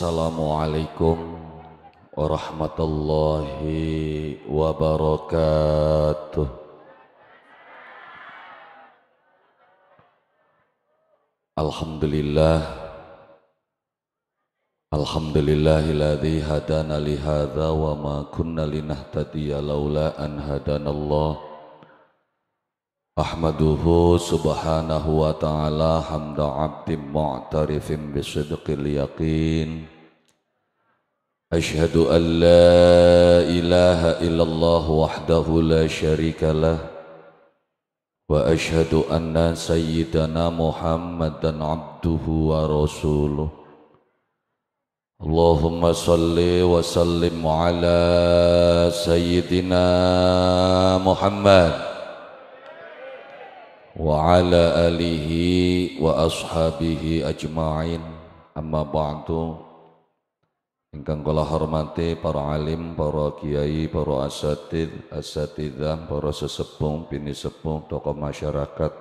Assalamualaikum warahmatullahi wabarakatuh. Alhamdulillah Alhamdulillahilladzi hadana li hadza wa ma kunna linahtadiya laula an hadanallah Ahmaduhu subhanahu wa ta'ala hamda abdim mu'tarifin bisidqil yaqin Ashhadu an la ilaha illallah wahdahu la sharika lah Wa ashhadu anna sayyidana muhammadan abduhu wa rasuluh Allahumma salli wa sallim ala sayyidina Muhammad وعلى آله وأصحابه أجمعين أما بعد Ingkang kula hormati para alim, para kiai, para asatid, asatidah, para sesepuh, bini sepuh, tokoh masyarakat,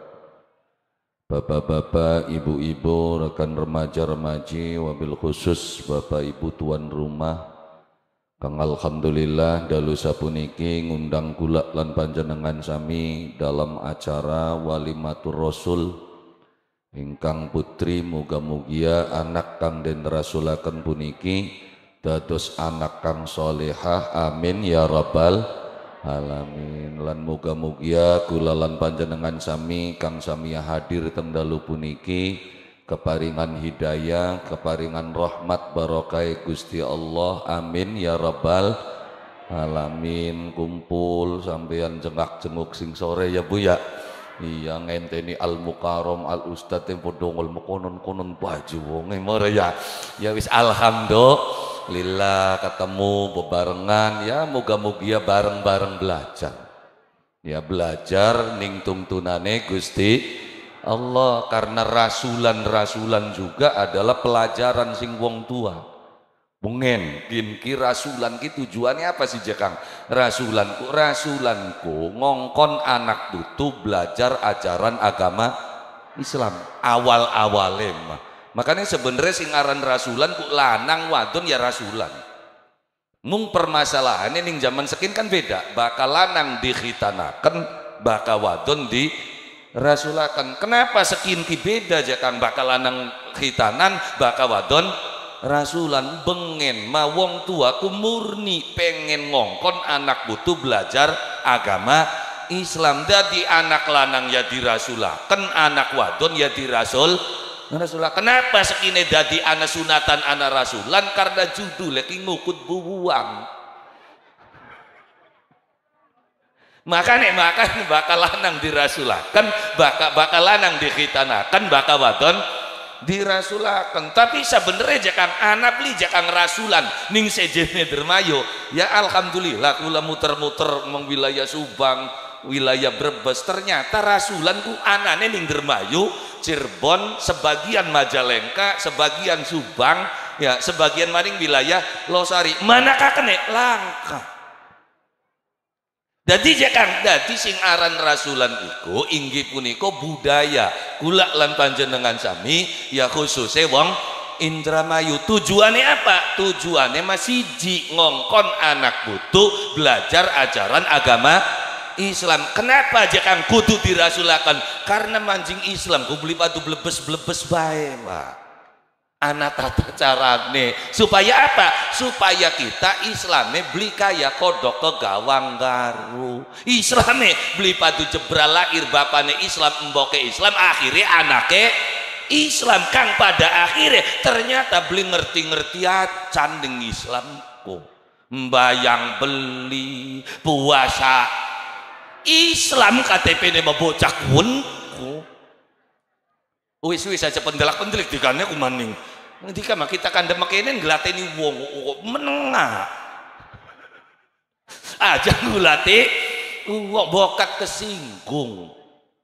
bapak-bapak, ibu-ibu, rekan remaja-remaji, wabil khusus bapak ibu tuan rumah, Kang Alhamdulillah dalu sapuniki ngundang gula lan panjenengan sami dalam acara Walimatur Rasul. Ingkang putri muga mugia anak kang den rasulaken puniki dados anak kang solehah amin ya rabbal alamin. Lan muga mugia kula lan panjenengan sami kang sami hadir teng dalu puniki keparingan hidayah, keparingan rahmat barokai Gusti Allah. Amin ya rabbal alamin. Kumpul sampeyan jengak jenguk sing sore ya Bu ya. Iya ngenteni al mukarom al ustad yang podongol mekonon konon baju wonge more ya. Ya wis alhamdulillah ketemu bebarengan ya moga-moga ya bareng-bareng belajar. Ya belajar ning tuntunane Gusti Allah karena rasulan-rasulan juga adalah pelajaran sing wong tua Mungkin ki rasulan ki tujuannya apa sih Jakang? Rasulanku, rasulanku ngongkon anak tutu belajar ajaran agama Islam awal awalnya mah. Makanya sebenarnya sing aran rasulan ku lanang wadon ya rasulan. Mung permasalahannya ning zaman sekin kan beda. Bakal lanang dikhitanakan, bakal wadon di rasulakan kenapa sekinti beda aja kan? Bakal lanang khitanan bakal wadon. Rasulan bengen ma wong tua ku murni pengen ngongkon anak butuh belajar agama Islam. Jadi anak lanang ya dirasulakan anak wadon ya dirasul. Rasulullah kenapa sekini jadi anak sunatan anak rasulan? Karena judul lagi ngukut buang makanya makanya bakal lanang dirasulakan bakal bakal lanang dikhitanakan bakal wadon dirasulakan tapi sebenarnya jakang anak beli jakang rasulan ning sejene dermayo ya alhamdulillah kula muter-muter meng wilayah Subang wilayah Brebes. Ternyata rasulan ku anane ning dermayu Cirebon sebagian Majalengka sebagian Subang ya sebagian maring wilayah Losari. Manakah kene? Langka jadi jangan jadi sing aran rasulan iku inggih punika budaya. Kula lan panjenengan sami ya khususnya wong Indramayu. Tujuannya apa? tujuannya masih ji ngongkon anak butuh belajar ajaran agama Islam. Kenapa jangan kudu dirasulakan karena mancing Islam ku beli batu blebes blebes baik pak anak tata carane. Supaya apa? Supaya kita Islamnya beli kaya kodok ke gawang garu. Islamnya beli padu jebral lahir bapaknya Islam emboke Islam akhirnya anaknya Islam. Kang pada akhirnya ternyata beli ngerti-ngerti canding Islamku. Membayang beli puasa. Islam KTP ini bocah kunku. Wis wis aja pendelak pendelik digane aku ngendika mah kita kan demek ini ngelateni wong menengah. Aja ngulati wong bokat kesinggung.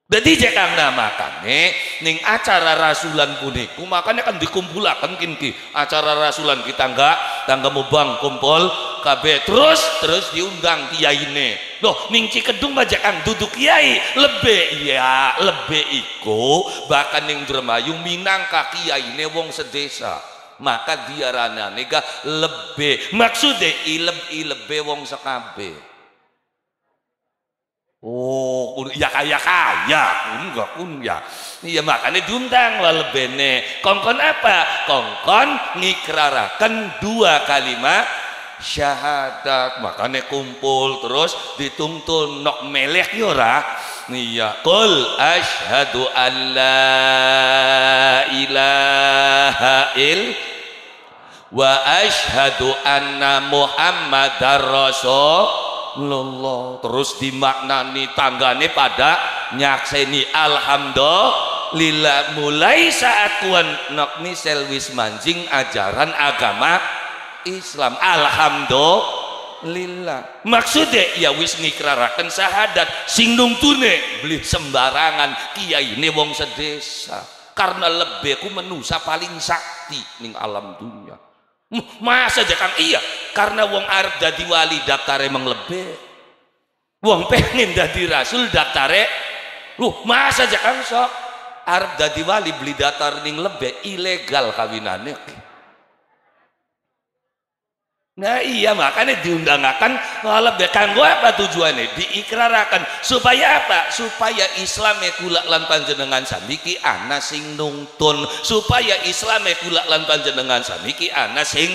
Jadi jangan namakannya ning acara rasulan puniku makanya kan dikumpulakan kinki acara rasulan kita enggak tangga mubang kumpul KB terus terus diundang kiai ini loh ning cikedung bajakan duduk kiai lebih ya lebih iku bahkan ning minangka kiai ini wong sedesa maka diaranane ga lebih maksudnya ileb ilebe wong sekabe Oh, ya kaya kaya, enggak pun ya. Iya makanya diundang lah lebene. Kongkon apa? Kongkon ngikrarakan dua kalimat syahadat. Makanya kumpul terus dituntun nok melek yora. Iya, kul ashadu an la ilaha il wa ashadu anna muhammadar rasul Allah terus dimaknani tanggane pada nyakseni alhamdulillah mulai saat tuan nokni selwis manjing ajaran agama Islam. Alhamdulillah. Maksudnya ya wis ngikrarakan syahadat. Sing tune beli sembarangan. Kiai ini wong sedesa. Karena lebih ku menusa paling sakti ning alam dunia. Masa aja kang? Iya karena wong arep dadi wali daftare emang lebih wong pengen dadi rasul daftare lu masa aja kang? Sok arep dadi wali beli daftar ning lebih ilegal kawinannya Nah iya makanya diundangkan lebih kanggo apa tujuannya? Diikrarakan supaya apa? Supaya Islam kula lan panjenengan samiki ana sing nungtun. Supaya Islam kula lan panjenengan samiki ana sing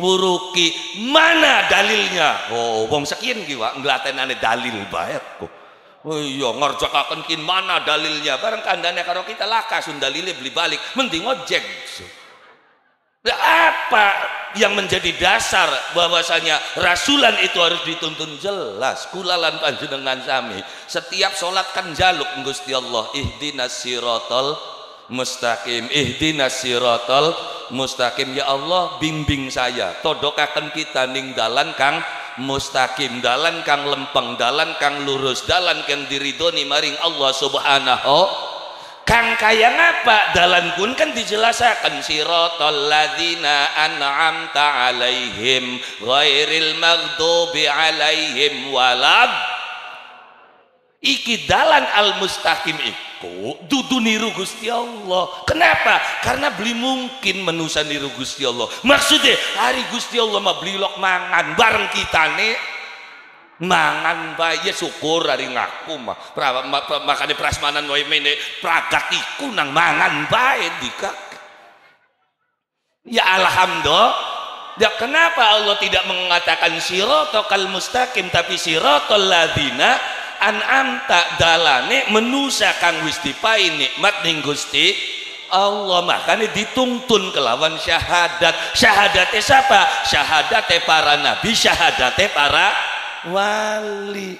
wuruki mana dalilnya? Oh wong sekian ki Pak nglatenane dalil bae kok. Oh iya ngerjakaken kin mana dalilnya? Bareng kandane karo kita. Lakasun dalilnya beli balik. Mending ojek so. Apa yang menjadi dasar bahwasanya rasulan itu harus dituntun? Jelas kulalan panjenengan sami. Setiap sholat kan jaluk Gusti Allah. Ihdinas siratal mustaqim ihdinas siratal mustaqim. Ya Allah bimbing saya. Todokaken kita ning dalan kang mustaqim dalan kang lempeng dalan kang lurus dalan kang diridoni maring Allah subhanahu Kang kaya ngapa? Dalan pun kan dijelaskan siratal ladzina an'amta alaihim ghairil maghdubi alaihim walad. Iki dalan al mustaqim iku dudu niru Gusti Allah. Kenapa? Karena beli mungkin menusa niru Gusti Allah. Maksudnya hari Gusti Allah mah beli lok mangan bareng kita nih mangan bae ya syukur dari ngaku mah. Pra, ma, pra, makanya prasmanan wae mene pragat iku nang mangan bae dika ya alhamdulillah. Ya kenapa Allah tidak mengatakan sirotokal mustaqim tapi sirotol ladina an'amta dalane menusa kang wis dipai nikmat ning Gusti Allah. Makanya dituntun kelawan syahadat. Syahadatnya siapa? Syahadatnya para nabi syahadatnya para wali.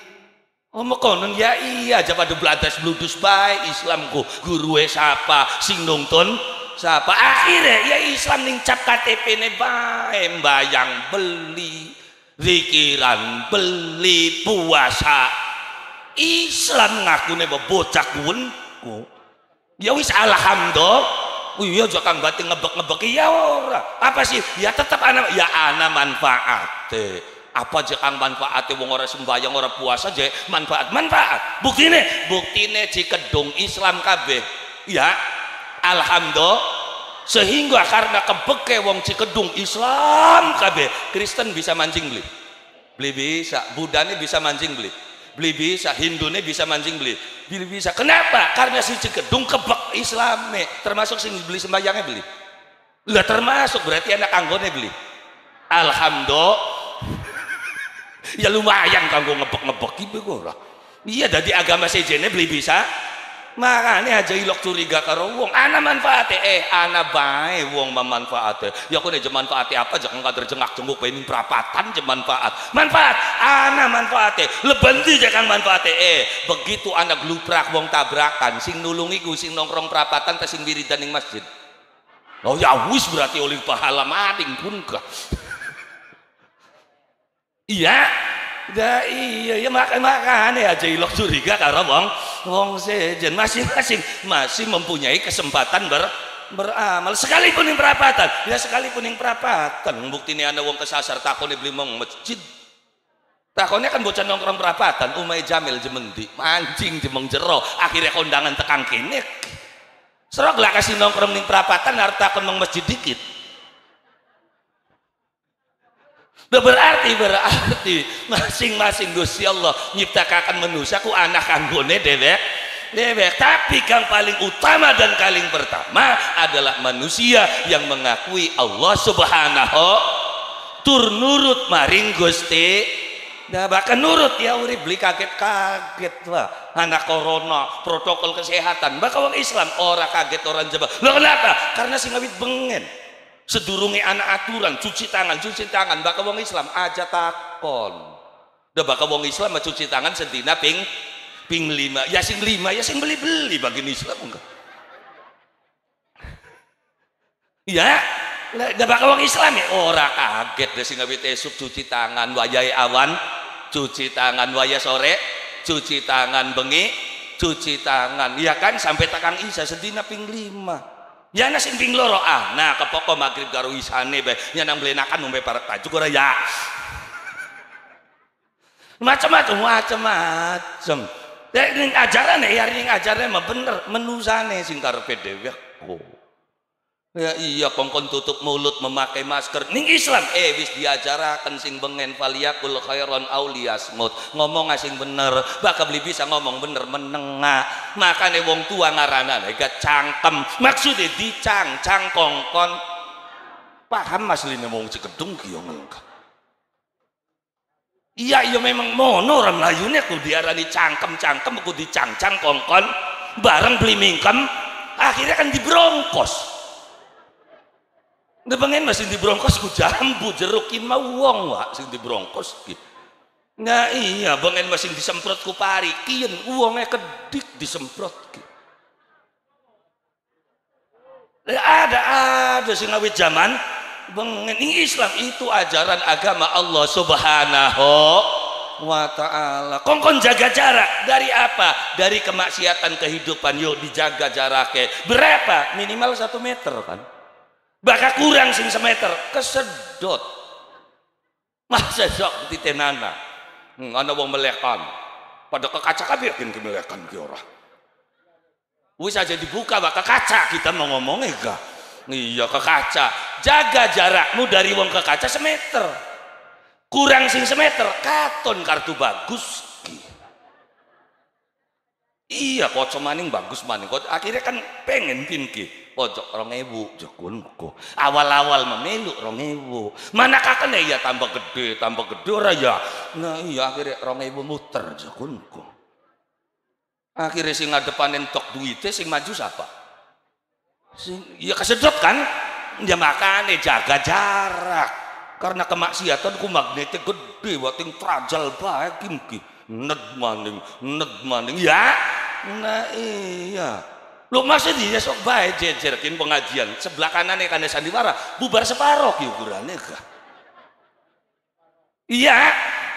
Oh konon ya iya aja pada beladas bludus baik Islamku. Guru siapa sing nonton siapa akhirnya ya Islam ning cap KTP ne bae bayang beli zikiran beli puasa. Islam ngaku ne bocah kunku ya wis alhamdulillah. Oh iya jangan batin ngebek-ngebek ya ora. Apa sih? Ya tetap anak ya anak manfaat apa aja kang manfaatnya wong ora sembahyang ora puasa aja manfaat manfaat. Bukti nih bukti nih cikedung Islam kabeh. Ya alhamdulillah. Sehingga karena kebeke wong cikedung Islam kabeh Kristen bisa mancing beli. Beli bisa Budane bisa mancing beli. Beli bisa Hindu nih bisa mancing beli. Beli bisa. Kenapa? Karena si cikedung kebek Islam nih termasuk sing beli sembahyangnya beli. Lah termasuk berarti anak anggone beli. Alhamdulillah ya lumayan kanggo ngebek-ngebek gitu ora iya dari agama sejene beli bisa. Makanya aja ilok curiga karo wong. Ana manfaate? Eh ana bae wong memanfaate. Ya aku nih manfaate apa jangan kader jengak jenguk pengen perapatan je manfaat. Manfaat ana manfaate. Lebenti jangan manfaate? Eh begitu anak gluprak wong tabrakan sing nulungi ku sing nongkrong perapatan ta sing wiridan masjid. Oh ya wis berarti oleh pahala mading pun kah iya. Da iya ya makan makan ya aja ilok curiga karena wong wong sejen. Masing-masing masih mempunyai kesempatan ber beramal. Sekalipun yang perapatan. Ya sekalipun yang perapatan. Bukti ini anda wong kesasar takone beli mong masjid. Takonnya kan bocah nongkrong perapatan. Umai jamil jemendi. Mancing jemeng jero. Akhirnya kondangan tekang kene serok lah kasih nongkrong ning perapatan harta takon mong masjid dikit berarti berarti. Masing-masing Gusti Allah nyiptakan manusia ku anak kanggone dewek. Dewek tapi yang paling utama dan paling pertama adalah manusia yang mengakui Allah subhanahu. Tur nurut maring Gusti. Nah, bahkan nurut ya urip beli kaget-kaget lah anak corona protokol kesehatan. Bahkan orang Islam orang kaget orang jebak. Lo kenapa? Karena si ngawit bengen sedurungi anak aturan cuci tangan cuci tangan. Bahkan orang Islam aja takon. Dah bahkan orang Islam cuci tangan sedina ping ping lima. Ya sing lima ya sing beli beli bagi Islam enggak? Ya dah bakal orang Islam ya? Orang kaget deh sing ngawit esuk cuci tangan wajai awan cuci tangan waya sore cuci tangan bengi cuci tangan. Ya kan sampai takang isa sedina ping lima ya nasi ping loro. Ah nah kepoko maghrib karo isane be. Nyanang belenakan umpe para tajuk ora ya. Macam-macam macam-macam ini ajaran ya ini ajaran mah bener menusane sing karepe dhewe oh Ya iya kongkon tutup mulut memakai masker. Ning Islam eh wis diajarakan sing bengen faliyakul khairon auliasmut ngomong asing bener bakal beli bisa ngomong bener menengah makanya wong tua ngarana gak cangkem. Maksudnya dicang-cang kongkon. Paham mas lini mau cekedung kiyo iya iya memang mono orang layunya ku diarani cangkem-cangkem ku dicang-cang kongkon. Bareng beli mingkem akhirnya kan dibrongkos Nggak pengen masih di brongkos ku jambu jerukin mau wong wak sing di brongkos. Nah iya pengen masih disemprot ku pari. Kian uangnya kedik disemprot gitu. Ada ada sing ngawit zaman pengen ini Islam itu ajaran agama Allah Subhanahu wa ta'ala. Kongkon jaga jarak dari apa? Dari kemaksiatan kehidupan yuk dijaga jaraknya. Berapa? Minimal satu meter kan bakal kurang sing semeter. Kesedot. Masa sok di tenana hmm, ana wong melekan. Pada ke kaca yakin kemelekan ki ora. Wis aja dibuka bakal kaca kita mau ngomongnya gak iya ke kaca jaga jarakmu dari wong ke kaca semeter. Kurang sing semeter katon kartu bagus iya kok maning bagus maning. Akhirnya kan pengen pinki pojok rong ewu. Jagunku awal-awal memeluk rong ewu. Mana kakaknya ya tambah gede tambah gede ora ya. Nah iya akhirnya rong ewu muter. Jagunku akhirnya sing ngadepanin tok duitnya sing maju siapa? Sing ya kesedot kan? Ya makanya jaga jarak. Karena kemaksiatan ku magnetnya gede wating fragile baik ki. Ned maning ned maning. Ya? Nah iya Lu masih dia sok baik jejerkin pengajian sebelah kanan nih kanda sandiwara bubar separoh ukurannya kah? Iya,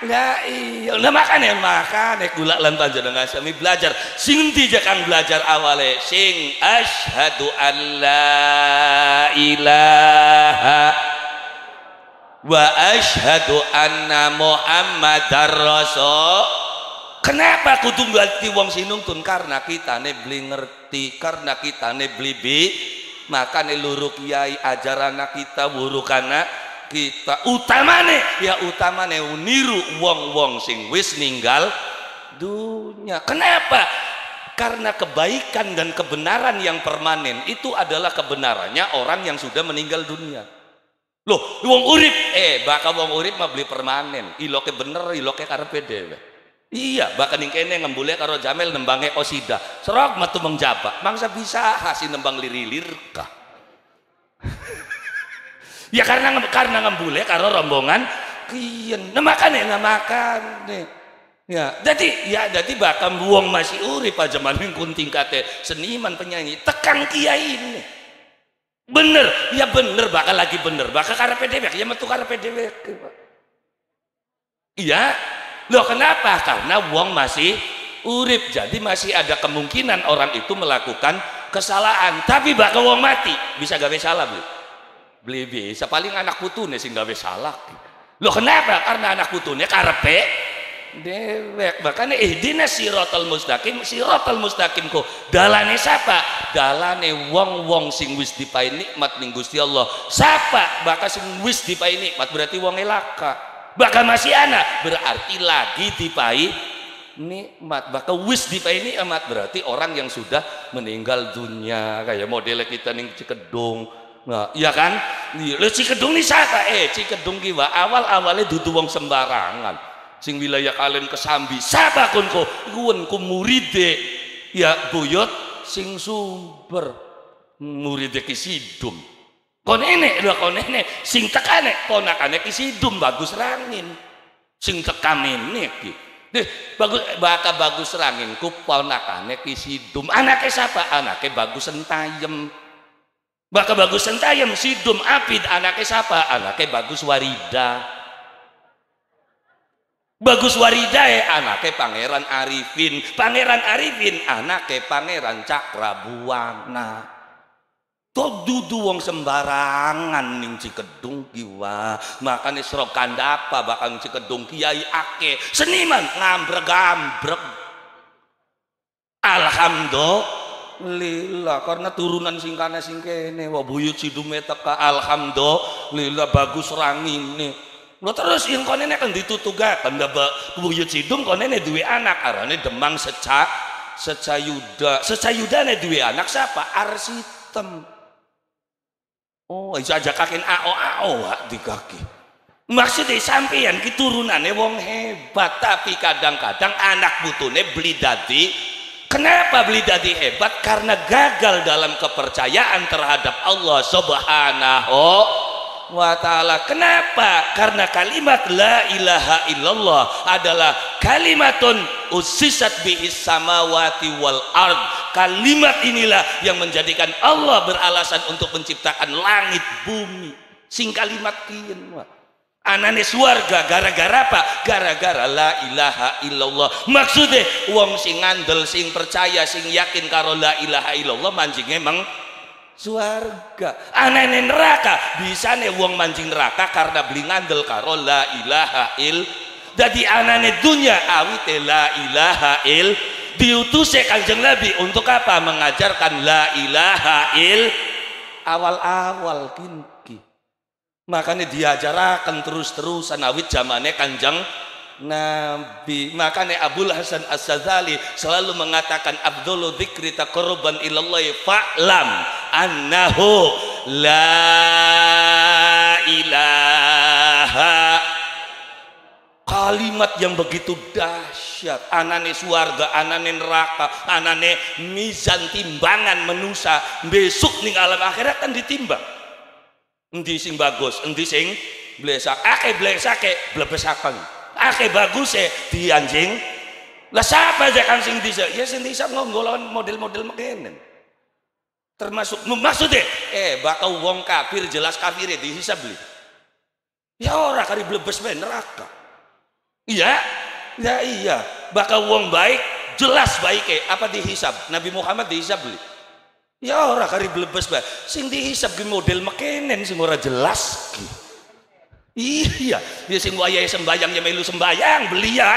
ya iya. Nah makanya makanya gula lan panjenengan sami belajar. Sing di kang belajar awale sing asyhadu an la ilaha wa asyhadu anna muhammadar rasul Kenapa kudu ganti wong sinungtun karena kita ne beli ngerti karena kita ne beli bi. Maka ne luru kiai ajaran kita burukana kita. Utamane ya utamane uniru wong-wong sing wis ninggal dunia. Kenapa? Karena kebaikan dan kebenaran yang permanen itu adalah kebenarannya orang yang sudah meninggal dunia. Loh wong urip. Eh bakal wong urip mah beli permanen. Iloke bener iloke karepe dhewe iya bahkan yang kene ngembule karo jamel nembangnya kosida serok matu mengjaba mangsa bisa hasil nembang lirilir kah? Ya karena karena ngembule karo rombongan kian makan makan nih ya jadi ya jadi bahkan buang masih urip aja maning kunting kate seniman penyanyi tekan kiai ini. Bener ya bener bakal lagi bener. Bakal karena PDW ya metu karena PDW iya Loh kenapa? Karena wong masih urip. Jadi masih ada kemungkinan orang itu melakukan kesalahan. Tapi bakal wong mati bisa gawe salah beli. Beli bisa paling anak putune sing gawe salah. Loh kenapa? Karena anak putune karepe dewek makanya ihdina siratal mustaqim siratal mustaqim kok dalane siapa dalane wong-wong sing wis dipai nikmat ning Gusti Allah siapa bakal sing wis dipai nikmat berarti wong elaka bakal masih anak berarti lagi dipai nikmat bakal wis dipai nikmat berarti orang yang sudah meninggal dunia kayak model kita ning Cikedung Nah, iya kan? Lho Cikedung ini siapa? Eh, Cikedung ki awal awalnya dudu wong sembarangan. Sing wilayah kalian kesambi, siapa ko? Kuwen ku muride. Ya buyut sing sumber. Muride ki sidum. Kon enek lho kon enek sing tekane ponakane ki sidum bagus rangin. Sing tekamene ki. Deh, bagus baka bagus rangin ku ponakane ki sidum. Anake siapa? Anake bagus entayem. Baka bagus sentayem sidum apid anaknya siapa? Anaknya bagus warida. Bagus warida ya anaknya pangeran Arifin. Pangeran Arifin anaknya pangeran Cakrabuana. Kok dudu wong sembarangan ning Cikedung kiwa. Makane sira kandapa bakal Cikedung kiai ake. Seniman ngambrek-gambrek. Alhamdulillah Lila karena turunan singkane singkene wah buyut sidume teka. Alhamdulillah bagus rangine lo terus yang kone kan ditutugakan ndaba buyut sidum kone duwe anak arane demang seca secayuda. Secayudane duwe anak siapa? Arsitem oh iso aja kakin ao ao di kaki maksudnya sampeyan keturunannya wong hebat tapi kadang-kadang anak butune beli dadi Kenapa beli dadi hebat? Karena gagal dalam kepercayaan terhadap Allah Subhanahu wa taala. Kenapa? Karena kalimat la ilaha illallah adalah kalimatun usisat bihis samawati wal ard. Kalimat inilah yang menjadikan Allah beralasan untuk menciptakan langit bumi. Sing kalimat kian anane suarga gara-gara apa gara-gara la ilaha illallah maksudnya wong sing ngandel sing percaya sing yakin karo la ilaha illallah mancing emang suarga. Anane neraka. Bisa nih wong mancing neraka karena beli ngandel karo la ilaha il. Jadi anane dunia awite la ilaha il. Diutus kanjeng Nabi untuk apa? Mengajarkan la ilaha il. Awal-awal kini makanya diajarakan terus-terusan awit zamannya kanjeng Nabi makanya Abu Hasan As-Sazali selalu mengatakan Abdullu dzikri taqarruban ilallahi fa'lam annahu la ilaha. Kalimat yang begitu dahsyat. Anane suarga anane neraka anane mizan timbangan menusa besok nih alam akhirat kan ditimbang. Endi sing bagus endi sing blesak ake blesake blebesaken ake bagus e di anjing. Lah siapa aja kan sing bisa ya sing bisa ngonggolan model-model mekenen. Termasuk maksudnya? Eh bakal wong kafir jelas kafir ya dihisab beli. Ya ora kari blebes bae neraka. Iya ya iya. Bakal wong baik jelas baik eh apa dihisab Nabi Muhammad dihisab beli. Ya ora kari blebes bae sing dihisab ki model mekenen sing ora jelas ki iya dia sing wayahe sembayang ya melu sembayang beli ya.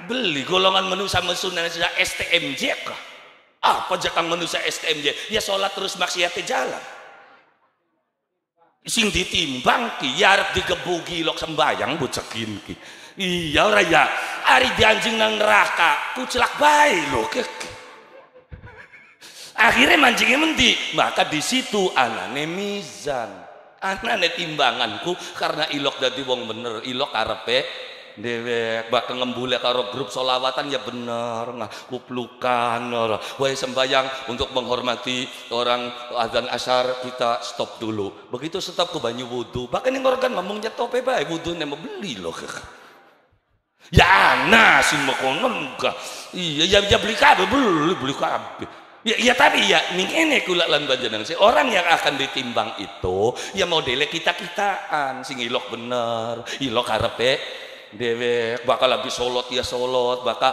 Beli golongan manusia mesunan STMJ kah? Apa jakang manusia STMJ ya sholat terus maksiatnya jalan. Sing ditimbang ki ya arep digebuki lok sembayang bocekin ki. Iya ora ya. Ari dianjing nang neraka kucelak bae lho akhirnya mancingnya menti maka di situ anane mizan anane timbanganku karena ilok dadi wong bener. Ilok karepe dewek bakal ngembule karo grup solawatan ya bener. Nah kuplukan ora. Wae sembayang untuk menghormati orang azan asar kita stop dulu. Begitu stop ke banyu wudhu bahkan yang organ ngomong nyetope bae wudhu nih beli loh ya nah sih mau enggak. Iya ya, ya beli kabel beli beli kabel Ya, ya tapi ya ini kula lan panjenengan orang yang akan ditimbang itu ya modele kita-kitaan sing ilok bener, ilok karepe dewe bakal lagi solot ya solot bakal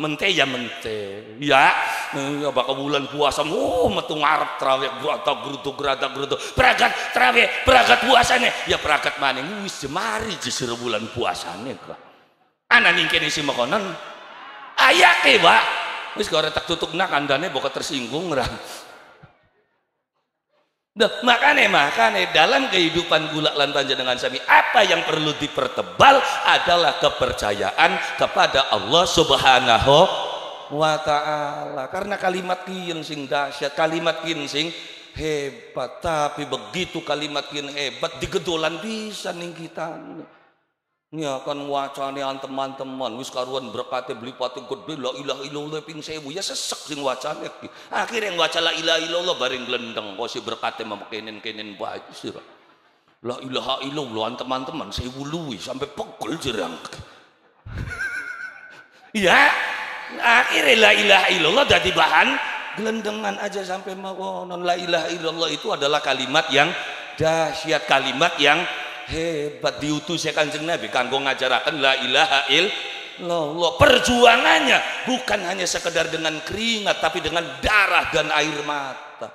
mente ya mente ya, ya bakal bulan puasa oh metu ngarep trawe atau gerutu gerata gerutu peragat trawe peragat puasane ya peragat maning wis jemari justru bulan puasane kok Ana ningkene si makonon. Ayake, Pak. Wis gore tak tutup nak kandane bokot tersinggung ra. Nah, makanya makanya dalam kehidupan gula lan dengan sami apa yang perlu dipertebal adalah kepercayaan kepada Allah Subhanahu wa taala. Karena kalimat kian sing dahsyat, kalimat kian sing hebat, tapi begitu kalimat kian hebat digedolan bisa ning kita. Ya kan wacane teman-teman wis karuan berkate beli pati gede la ilaha illallah ping sewu. Ya sesek sing wacane akhirnya yang waca la ilaha illallah bareng glendeng kok si berkate memekenen-kenen baju sira la ilaha illallah teman-teman sewu luwi sampai pegel jerang. Ya akhirnya la ilaha illallah jadi bahan gelendengan aja sampai mau non la ilaha illallah itu adalah kalimat yang dahsyat kalimat yang hebat diutus ya kanjeng Nabi kanggo ngajarakan la ilaha illallah perjuangannya bukan hanya sekedar dengan keringat tapi dengan darah dan air mata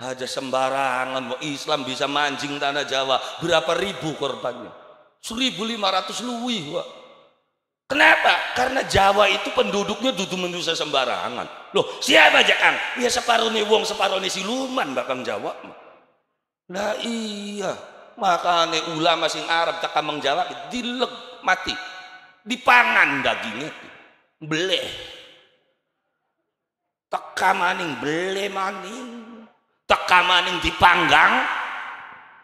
aja sembarangan Islam bisa mancing tanah Jawa berapa ribu korbannya 1500 luwih Wak. Kenapa? Karena Jawa itu penduduknya duduk manusia sembarangan. Loh, siapa aja Kang? Ya separuh nih wong, separuh nih siluman bakang Jawa. Lah iya, makanya ulama sing Arab tak kamang Jawa dileg mati. Dipangan dagingnya. Beleh teka maning beleh maning. Teka maning dipanggang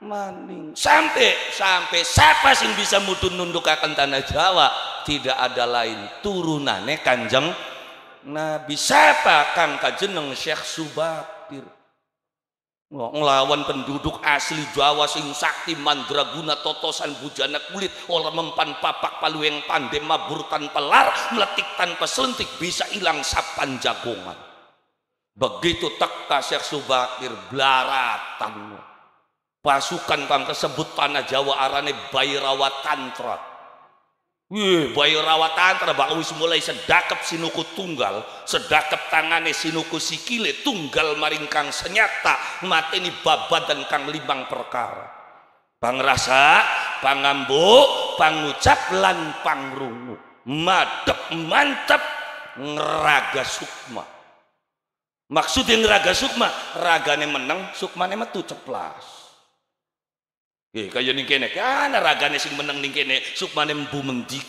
maning. Sampai sampai siapa sing bisa mutun nunduk akan tanah Jawa? Tidak ada lain turunannya kanjeng Nabi. Siapa? Kang kajeneng Syekh Subakir ngelawan penduduk asli Jawa sing sakti mandraguna totosan bujana kulit orang mempan papak palu yang pandai mabur tanpa lar meletik tanpa selentik bisa hilang sapan jagongan. Begitu tak Syekh Subakir belaratan pasukan kang tersebut tanah Jawa arane Bayrawa Tantra Wih, bayi rawatan terbang wis mulai sedakep sinuku tunggal, sedakep tangane sinuku sikile tunggal maringkang senyata mati ini babat dan kang limang perkara. Pangrasa, pangambu, pangucap lan pangrungu. Madep mantep ngeraga sukma. Maksudnya ngeraga sukma, ragane menang, sukmane metu ceplas. Eh kaya ning kene kan ragane sing meneng ning kene sukmane mbu mendik.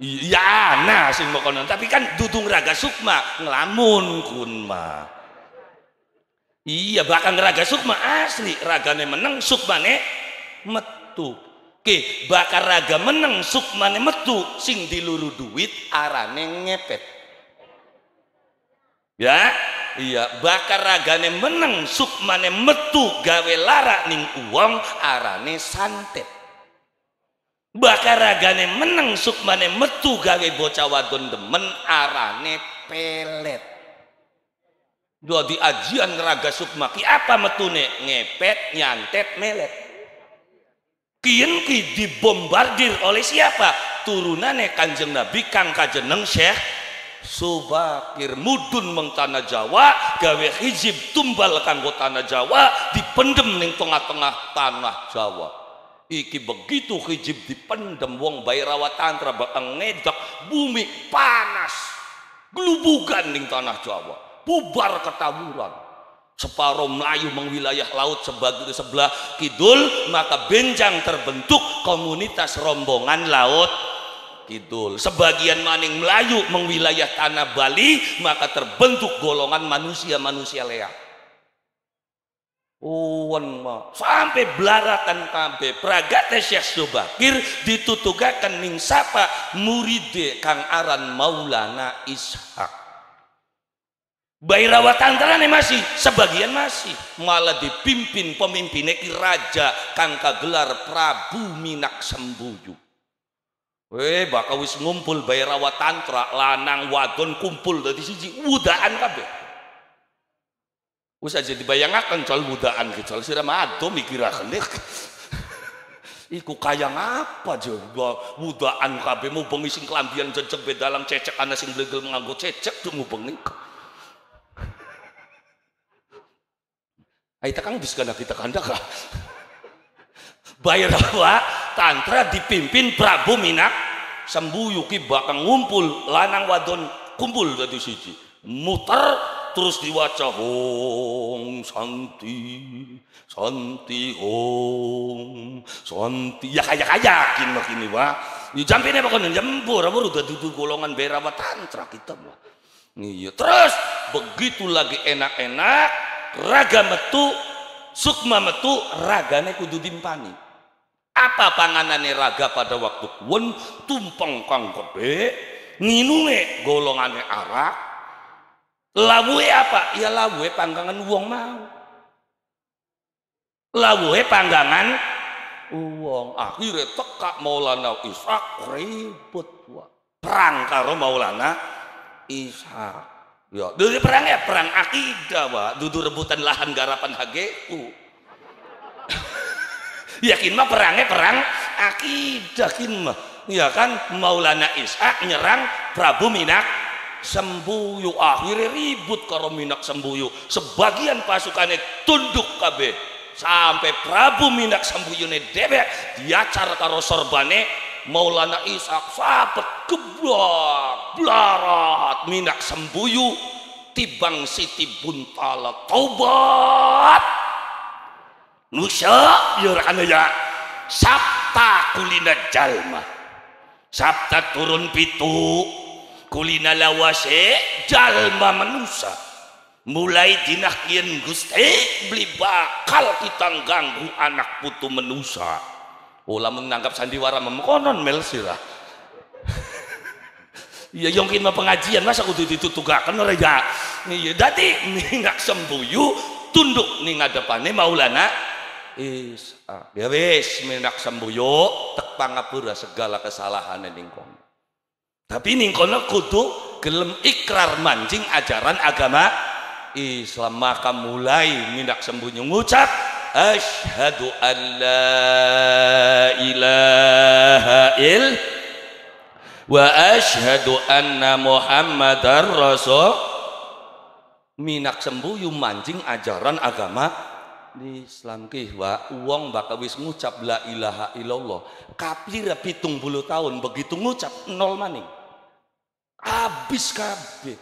Iya ana sing mokono tapi kan dudung raga sukma ngelamun kun ma. Iya bahkan raga sukma asli ragane meneng sukmane metu. Oke, bakar raga meneng sukmane metu sing diluru duit arane ngepet. Ya, iya bakar ragane meneng sukmane metu gawe lara ning uang arane santet. Bakar ragane meneng sukmane metu gawe bocah wadon demen arane pelet. Dua di ajian raga sukma ki apa metune? Ngepet nyantet melet. Kien ki dibombardir oleh siapa? Turunane kanjeng nabi kang kajeneng syekh Subakir mudun meng tanah Jawa gawe hijib tumbal kanggo tanah Jawa dipendem ning tengah-tengah tanah Jawa. Iki begitu hijib dipendem wong bayrawa tantra ngedak bumi panas gelubugan ning tanah Jawa bubar ketawuran. Separuh Melayu mengwilayah laut sebagai sebelah kidul maka benjang terbentuk komunitas rombongan laut Kidul. Sebagian maning Melayu mengwilayah tanah Bali, maka terbentuk golongan manusia-manusia leak. Uwan ma sampai belarakan kabe pragate Syekh Subakir ditutugakan ning sapa muride Kang Aran Maulana Ishak. Bayrawa tantarane masih sebagian masih malah dipimpin pemimpinnya raja kang kagelar Prabu Minak Weh bakal wis ngumpul bayar rawat tantra lanang wadon kumpul dari siji wudaan kabeh. Wis aja dibayangkan col wudaan ke col sira ado mikiraken deh. Iku kaya ngapa juga wudaan kabeh mau bengi sing kelambian jejeg be dalam cecek ana sing blegel nganggo cecek tuh mau bengi. Ayo kang bisa kita kandak Bayar apa? Tantra dipimpin Prabu Minak. Sembuyu ki bakal ngumpul lanang wadon kumpul dadi siji. Muter terus diwaca hong santi santi hong santi. Ya kayak kayakin mah kini wah ya jampine pokoknya jembur apa udah duduk golongan berawa tantra kita mah iya terus begitu lagi enak-enak raga metu sukma metu ragane kudu dimpani apa panganane raga pada waktu kuwen tumpeng kang gede nginume golongane arak. Lawuhe apa? Ya lawuhe panggangan wong mau. Lawuhe panggangan wong. Akhirnya tekak Maulana Ishak ribut perang karo Maulana Ishak. Ya dari perang ya perang akidah wah dudu rebutan lahan garapan HGU yakin mah perangnya perang akidah mah. Ya kan? Maulana Ishak nyerang Prabu Minak sembuyu. Akhirnya ribut karo Minak sembuyu. Sebagian pasukannya tunduk kabeh. Sampai Prabu Minak sembuyune debek diacar karo sorbane Maulana Ishak sapet geblak blarat Minak sembuyu. Tibang Siti Buntala taubat nusa ya rekan ya sabta kulina jalma. Sabta turun pitu kulina lawase jalma manusa. Mulai dinah kian gusti beli bakal kita ganggu anak putu menusa ulah menganggap sandiwara memekonon mel sirah. Ya yongkin mah pengajian masa kudu ditutugakan ora ya. Iya dadi minyak sembuyu tunduk ning ngadepane maulana Isa ya wis minyak sembuyu tek pangapura segala kesalahan ning kono. Tapi ning kono kudu gelem ikrar mancing ajaran agama Islam. Maka mulai minyak sembunyi ngucap asyhadu an la ilaha il wa asyhadu anna muhammadar rasul. Minak sembuyu mancing ajaran agama di Islam ki wa uang bakal wis ngucap la ilaha illallah. Kapira pitung puluh tahun begitu ngucap nol maning. Habis kabeh.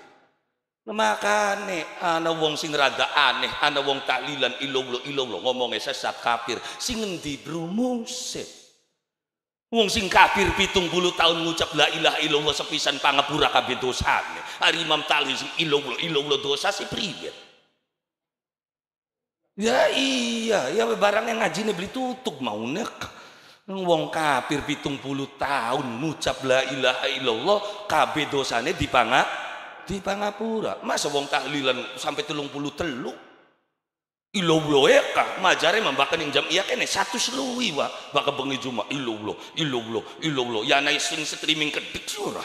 Makane ana wong sing rada aneh ana wong taklilan illallah illallah ngomongnya sesat kafir. Sing ngendi? Brumuse Wong sing kafir pitung puluh tahun ngucap la ilaha illallah sepisan pangapura kabeh dosane. Hari Imam Tahlil sing illallah illallah dosa si priyet. Ya iya, ya barangnya ngaji nih beli tutup mau nek. Wong kafir pitung puluh tahun ngucap la ilaha illallah kabeh dosane dipanga di pangapura. Masa wong tahlilan sampai telung puluh telu. Iloblo ya kak, majare membakan yang jam iya kene satu seluwi wa, baka bengi cuma iloblo, iloblo, iloblo. Ya naik sing streaming kedik surah.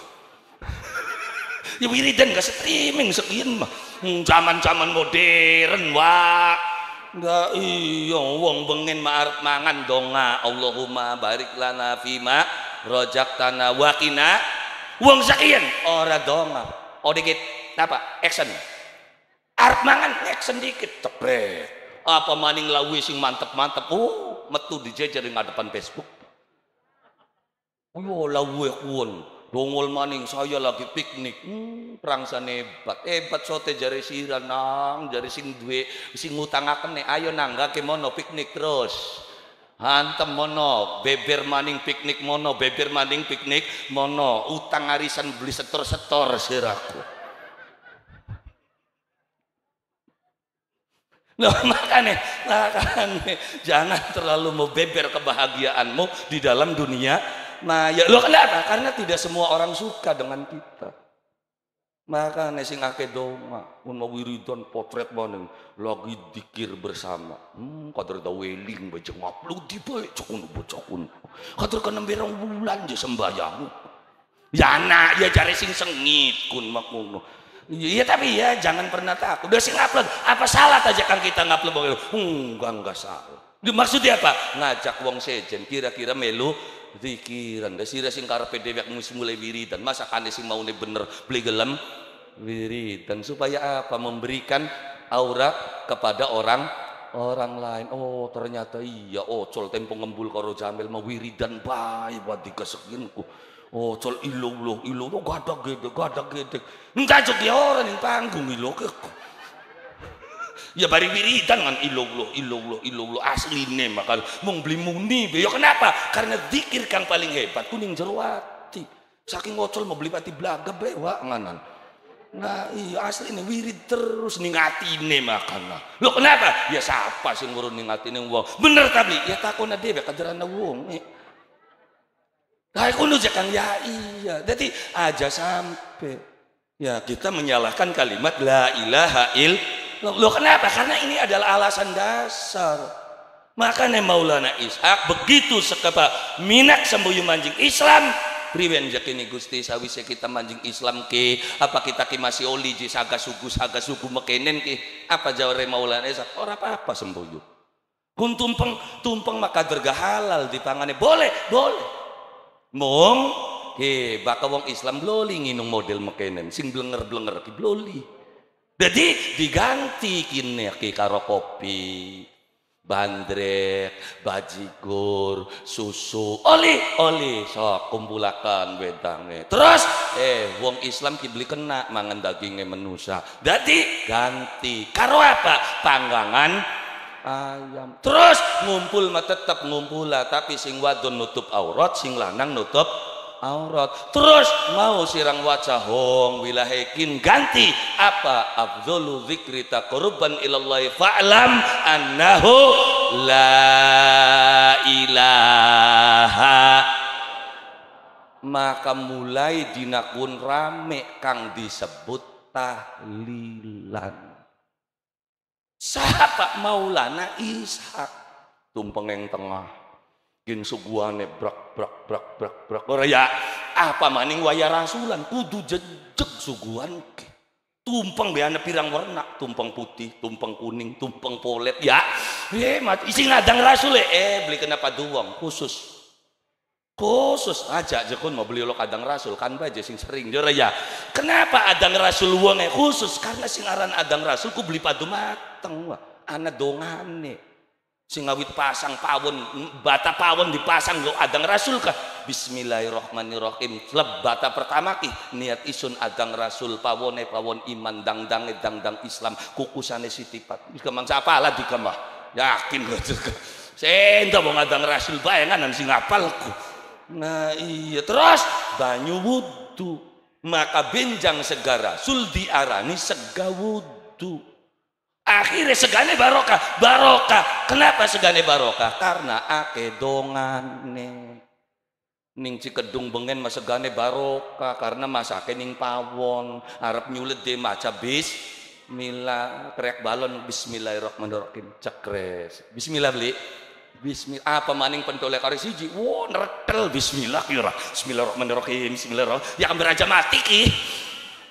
ya wiridan gak streaming sekian mah. Zaman-zaman modern wa. Enggak iya wong bengen ma'arep mangan donga Allahumma barik lana fima rojak tanah wakina wong sekian ora donga oh dikit. Apa action. Arep mangan action dikit. Cepet apa maning lawi sing mantep-mantep? Oh metu dijejer ngadepan Facebook. Oh lawi kuon dongol maning saya lagi piknik. Hmm, perangsan hebat. Hebat sote jari siran nang jari sing duwe sing ngutangaken nih ayo nangga ke mono piknik terus. Hantem mono beber maning piknik mono beber maning piknik mono. Utang arisan beli setor-setor siraku Nah, makanya, makanya jangan terlalu mau beber kebahagiaanmu di dalam dunia Nah, ya lo kenapa? Karena tidak semua orang suka dengan kita. Maka sing akeh donga, mun mau potret maning lagi dikir bersama. Hmm, kadar da weling baca ngupload di bae cokun bocokun. Kadar kena berang bulan je sembayang. Ya anak, ya cari sing sengit kun mak ngono. Iya tapi ya jangan pernah takut. Udah sing upload, apa salah aja kan kita ngupload? Hmm, enggak enggak salah. Maksudnya apa? Ngajak wong sejen kira-kira melu zikiran da sira sing karepe dhewek wis mulai wiridan. Masakane sing mau bener beli gelem? Wiridan. Supaya apa? Memberikan aura kepada orang orang lain. Oh ternyata iya. Oh col tempo ngembul karo jamil mau wiridan. Bae buat dikesekinku Oh, col ilo lo, ilo lo gadak gede, gadak gede. Entah jadi orang yang panggung ilo ke. Ya bari wiridan kan ilo lo, ilo lo, ilo lo asli nih makal mung beli muni. Ya kenapa? Karena zikir kang paling hebat kuning jeruati. Saking ngocol mau beli pati belaga bewa nganan. Nah iya asli ini wirid terus ningati ini makan. Lo kenapa? Ya siapa sih ngurun ningati ini wong? Bener tapi ya takutnya dia kajaran wong. Eh. Lah kuno jangan ya iya. Jadi aja sampai ya kita menyalahkan kalimat la ilaha il. Loh kenapa? Karena ini adalah alasan dasar. Makanya Maulana Ishak begitu sekapa minak sembuyu manjing Islam. Priwen jakini Gusti sawise kita manjing Islam ke apa kita ki masih oli ji saga suku saga suku mekenen ki? Apa jaware Maulana Ishak? Ora apa-apa sembuyu kun tumpeng tumpeng maka derga halal di pangane. Boleh boleh. Mong he baka wong Islam bloli nginung model mekenen. Sing blenger-blenger ki bloli jadi diganti kini ki karo kopi bandrek, bajigur, susu, oli, oli, sok kumpulakan wedangnya. Terus, eh, wong Islam kibli kena mangan dagingnya menusa. Jadi ganti. Karo apa? Panggangan ayam terus ngumpul mah tetap ngumpul lah tapi sing wadon nutup aurat sing lanang nutup aurat terus mau sirang wajah hong wilahekin ganti. Apa? Afdhalu dzikri taqarruban ilallahi fa'lam annahu la ilaha. Maka mulai dinakun rame kang disebut tahlilan. Siapa Maulana Ishak. Tumpeng yang tengah gin suguhane brak brak brak brak brak. Ora ya apa maning waya rasulan? Kudu jejeg suguhan ke tumpeng beana pirang warna tumpeng putih tumpeng kuning tumpeng polet. Ya eh mat isi ngadang rasul eh beli kenapa duwang khusus. Khusus. Aja aja kun mau beli lo kadang rasul. Kan baja sing sering. Jora ya kenapa adang rasul wonge? Khusus. Karena sing aran adang rasul ku beli padu mateng wah. Ana dongane sing awit pasang pawon bata pawon dipasang lo adang rasul kah? Bismillahirrahmanirrahim. Leb bata pertama ki niat isun adang rasul pawone pawon iman dang dang dang dang Islam kukusane sitipat kemang siapa lah di kemah yakin gue Sento mau ngadang rasul bayangan sing ngapalku Nah iya. Terus banyu wudhu maka benjang segara sul diarani sega wudhu akhirnya segane barokah. Barokah. Kenapa segane barokah? Karena ake dongane. Ning cikedung bengen mas segane barokah. Karena masake ning pawon. Arep nyulet de maca bis. Bismillah krek balon Bismillahirrahmanirrahim. Cekres Bismillah beli. Bismillah apa maning pentole karo siji? Wo neretel. Bismillah kira. Bismillahirrahmanirrahim. Bismillahirrahmanirrahim. Ya beraja mati ki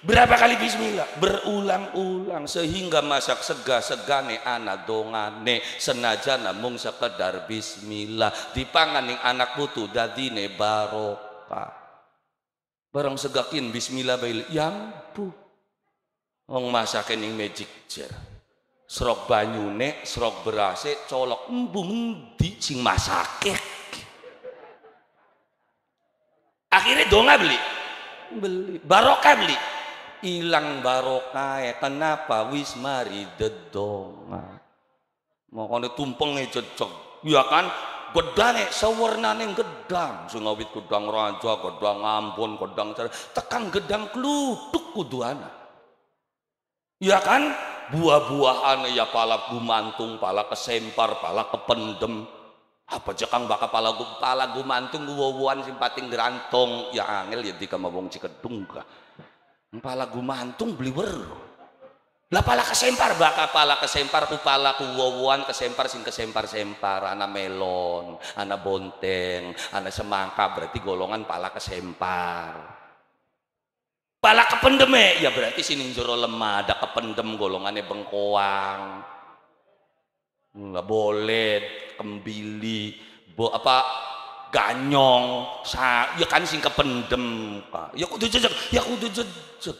berapa kali bismillah? Berulang-ulang sehingga masak sega segane anak dongane senaja namung sekedar bismillah. Dipanganing anak putu dadine barokah barang segakin bismillah bail yang bu wong masakin ing magic jar serok banyune serok berase colok embung di sing masake. Akhirnya donga beli. Beli. Barokah beli hilang barokah kenapa wis mari dedonga. Mau kono tumpenge cocok ya kan? Gedane sewarnane gedang. Sing awit gedang raja gedang ampun gedang tekan gedang klutuk kudu ana. Ya kan? Buah-buahan ya pala gumantung pala kesempar pala kependem. Apa jekang baka pala pala gumantung guwuan sing pating gerantong ya angel ya dika mawong cikedung ka pala gumantung beli wer lah pala kesempar baka pala kesempar ku pala ku kesempar sing kesempar sempar ana melon ana bonteng ana semangka berarti golongan pala kesempar. Pala kependeme ya berarti sini jero lemah ada kependem golongannya bengkoang. Nggak boleh kembili bo apa ganyong sa ya kan sing kependem ya kudu jejak ya kudu jejak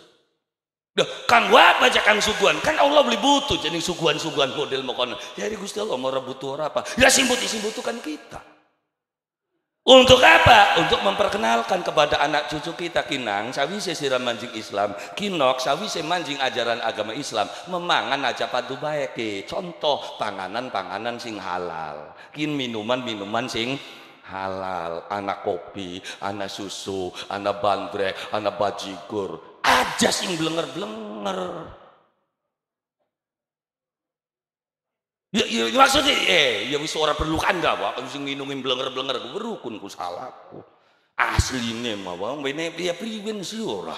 Duh, kang apa aja kang suguhan. Kan Allah beli butuh jadi suguhan suguhan model mau kono jadi gusti Allah mau rebutu apa ya sing butuh sing butuh kan kita. Untuk apa? Untuk memperkenalkan kepada anak cucu kita kinang. Sawise siram manjing Islam, kinok sawise manjing ajaran agama Islam, memangan aja padu baik Contoh panganan-panganan sing halal, kin minuman-minuman sing halal, anak kopi, anak susu, anak bandrek, anak bajigur, aja sing blenger-blenger. Ya, ya, ya maksudnya, eh, ya wis orang perlu kan gak pak, sing minungin blenger-blenger, berukun ku salahku. Asline mah bang, bene dia priwen sih ora.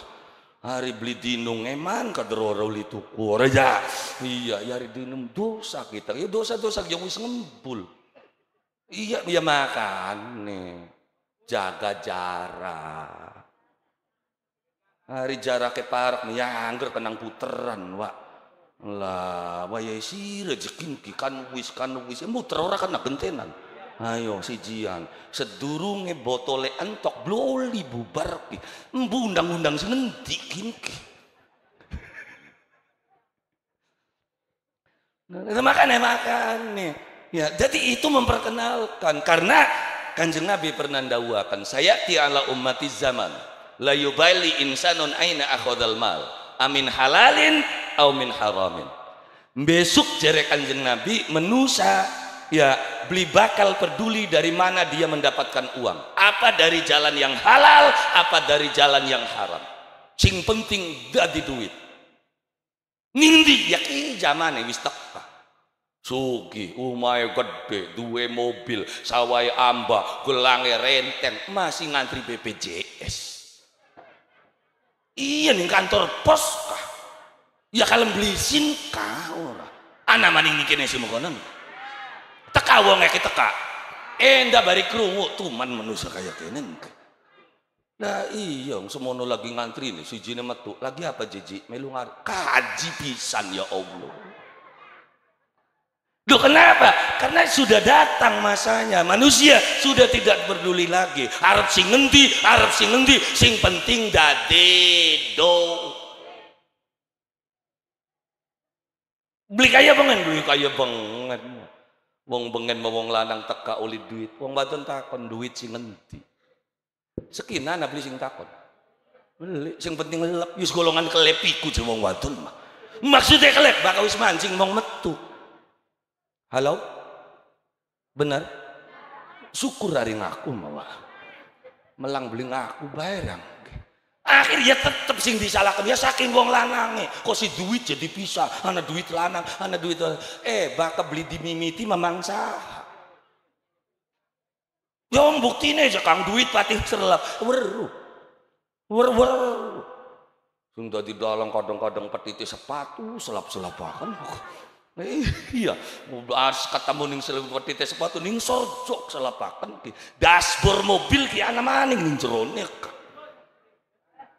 Hari beli dinung eman kadroro li tuku ora ya. Iya, ya hari dinung dosa kita. Ya dosa-dosa yang wis ngempul. Iya, ya makan nih. Jaga jarak. Hari jarak ke parak nih, ya angger kenang puteran, Wak lah waya si rezekin ki kan wis kan wis muter ora kan gentenan ayo si jian sedurunge botole entok bloli bubar ki embu undang-undang sing ngendi ki Nah, makan ya makan nih. Ya, jadi itu memperkenalkan. Karena Kanjeng Nabi pernah dawakan saya ti ala ummati zaman la yubaili insanun aina akhadal mal amin halalin au min haramin. Besok jere kanjeng Nabi menusa ya beli bakal peduli dari mana dia mendapatkan uang. Apa dari jalan yang halal apa dari jalan yang haram. Sing penting dadi duit. Nindi ya ki zaman wis teka sugi umay gede duwe mobil sawai amba gelange renteng masih ngantri BPJS iya nih kantor pos kah? Ya kalau beli kau ora? Anak maning kene semua konon teka wong kita teka. Enda bari krungu tuman manusia kaya kene Nah iya, semono lagi ngantri nih, si jine metu. Lagi apa jiji? Melu ngar kaji pisan ya Allah. Duh kenapa? Karena sudah datang masanya. Manusia sudah tidak peduli lagi. Arab sing ngendi, Arab sing ngendi, sing penting dade do. beli kaya banget beli kaya banget wong bengen wong lanang teka uli duit wong wadon takon duit sing ngendi sekina beli sing takon beli sing penting lelep yus golongan kelepiku je wong wadon mah maksudnya kelep bakal wis mancing wong metu halo? Benar? Syukur hari ngaku mawah melang beli ngaku bayar yang akhirnya tetep sing disalahkan. Ya saking wong lanange. Kok si duit jadi pisah? Ana duit lanang ana duit eh bakal beli dimimiti memangsa ya wong buktine aja kang. Duit patih serlap. Weru. Wer wer sing dadi dalang kadang-kadang petiti sepatu selap-selapakan iya as ketemu ning petiti sepatu ning sorjok selapakan dashboard mobil ki ana maning ning jerone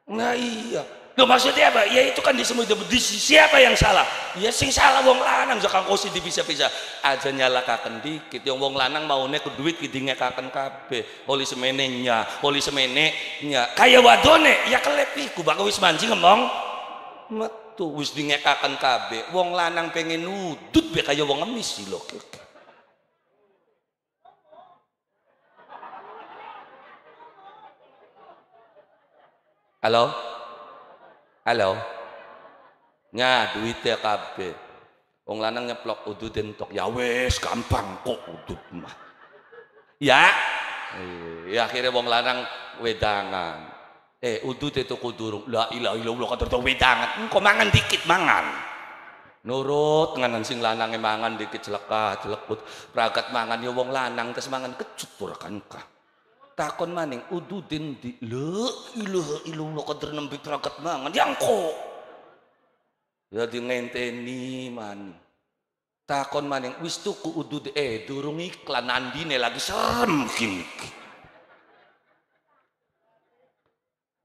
Nah iya. Loh maksudnya apa? Ya itu kan disebut di siapa yang salah? Ya sing salah wong lanang zakang kosi dipisah-pisah. Aja nyalakaken dikit yang wong lanang maune ku duit ki dingekaken kabeh. Oli semenenya, oli semenenya. Kaya wadone ya kelepiku bakal wis mancing ngomong. Metu wis dingekaken kabeh. Wong lanang pengen nudut be kaya wong ngemis lho. Halo? Halo? Nya duitnya kabeh. Wong lanang nyeplok udut entok. Ya wes gampang kok udut mah. Ya. Ya akhirnya wong lanang wedangan. Eh udut itu kudurung. La ilaha illallah kata wedangan. Engko mangan dikit mangan. Nurut nganan sing lanang mangan dikit celaka celekut. Pragat mangan ya wong lanang terus mangan kecut pura kan kah takon maning ududin di la ilaha illallah kader nembe prakat mangan yang kok ya di ngenteni man takon maning wis tuku udud eh durung iklan andine lagi serem kini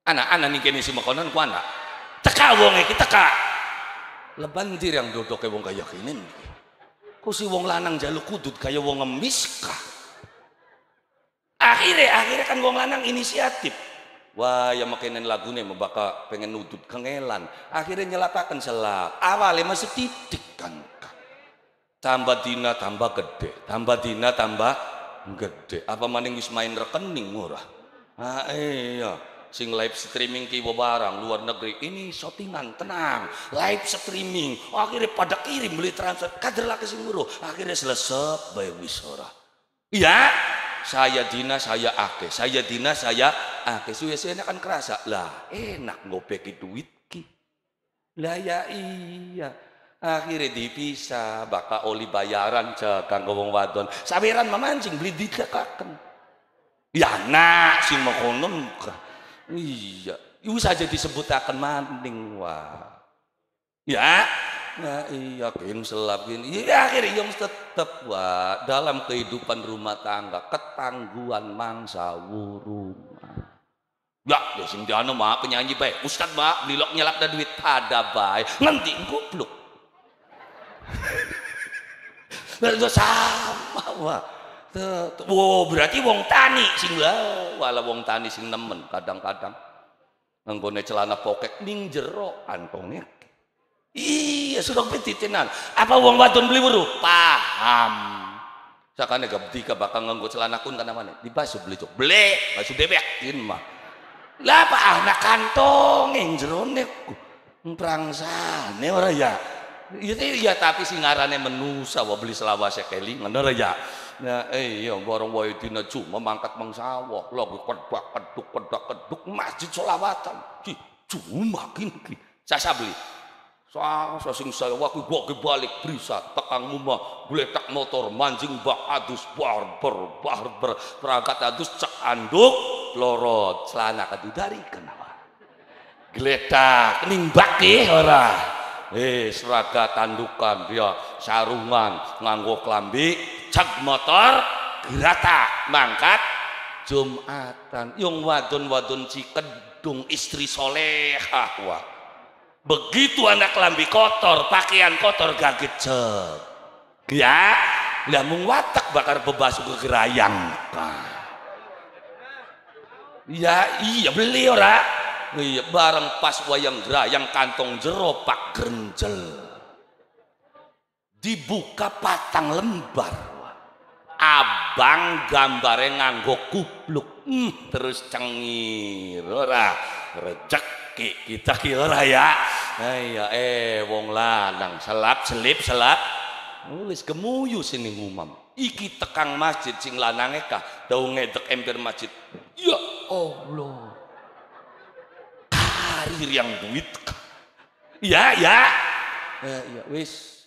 anak-anak nih kini si makonan ku anak. Teka wong iki teka. Lebantir yang dodok wong kaya kini ku si wong lanang jaluk udud kaya wong ngemis akhirnya akhirnya kan wong lanang inisiatif. Wah yang makainan lagu nih baka pengen nudut kengelan akhirnya nyelatakan selak awalnya masih titik kan tambah dina tambah gede tambah dina tambah gede apa maning wis main rekening ora? Ah iya sing live streaming ki barang luar negeri. Ini shootingan tenang. Live streaming. Akhirnya pada kirim beli transfer. Kader lagi sing akhirnya selesai bae wis ora iya saya dina saya ake. Saya dina saya ake. Suwe-suwe kan kerasa lah enak ngopeki duit ki. Lah ya iya. Akhirnya dipisah bakal oli bayaran cek kanggo wong wadon. Sabiran memancing beli dikakaken ya nak sing makonon Iya, itu saja disebutakan maning wah. Ya, nah iya kin selap gini. Ya akhirnya yang tetap wah dalam kehidupan rumah tangga ketangguhan mangsa wuruma. Ya, ya sing diano mah penyanyi baik. Ustad mah lilok nyelak dan duit pada baik. Nanti goblok. Itu sama wah. Wow, berarti wong tani sing wala wong tani sing nemen kadang-kadang nganggone celana pokek ning jero antone. Iya, sudah petitenan. Apa wong wadon beli weruh? Paham. Sakane gabdi ka bakal nganggo celana kun kana mana? Dibasu beli cok. Beli, basu bebek kin mah. Lah apa anak kantong ing jero nek prangsane ora ya. Iya, iya tapi sing ngarane menusa wa beli selawase keli ngono ya. Nah, iya bareng wae dina cuma mangkat mengsawoh lagi kedak keduk kedak keduk masjid selawatan. Ki cuma kini saya beli. Sa sa sing saya waku gua balik brisa tekang rumah tak motor mancing bak adus barber barber perangkat adus cek anduk lorot celana dari kenapa geletak ning baki ora eh seraga tandukan dia sarungan nganggo klambi cek motor gerata mangkat Jumatan. Yung wadon-wadon kedung istri solehah wah. Begitu anak lambi kotor pakaian kotor gaget cek. Ya lah mung watak bakar bebasu ke gerayang ya iya beli ora? Iya bareng pas wayang gerayang kantong jero pak gerenjel dibuka patang lembar abang gambare nganggo kupluk. Hmm, terus cengir. Ora rezeki kita ki ora ya. Iya eh wong lanang. Selap selip selap. Nulis gemuyu sini ngumam. Iki tekang masjid sing lanange kah? Dau ngedek emper masjid. Ya Allah. Karir yang duit kah? Ya ya. Ya, ya wis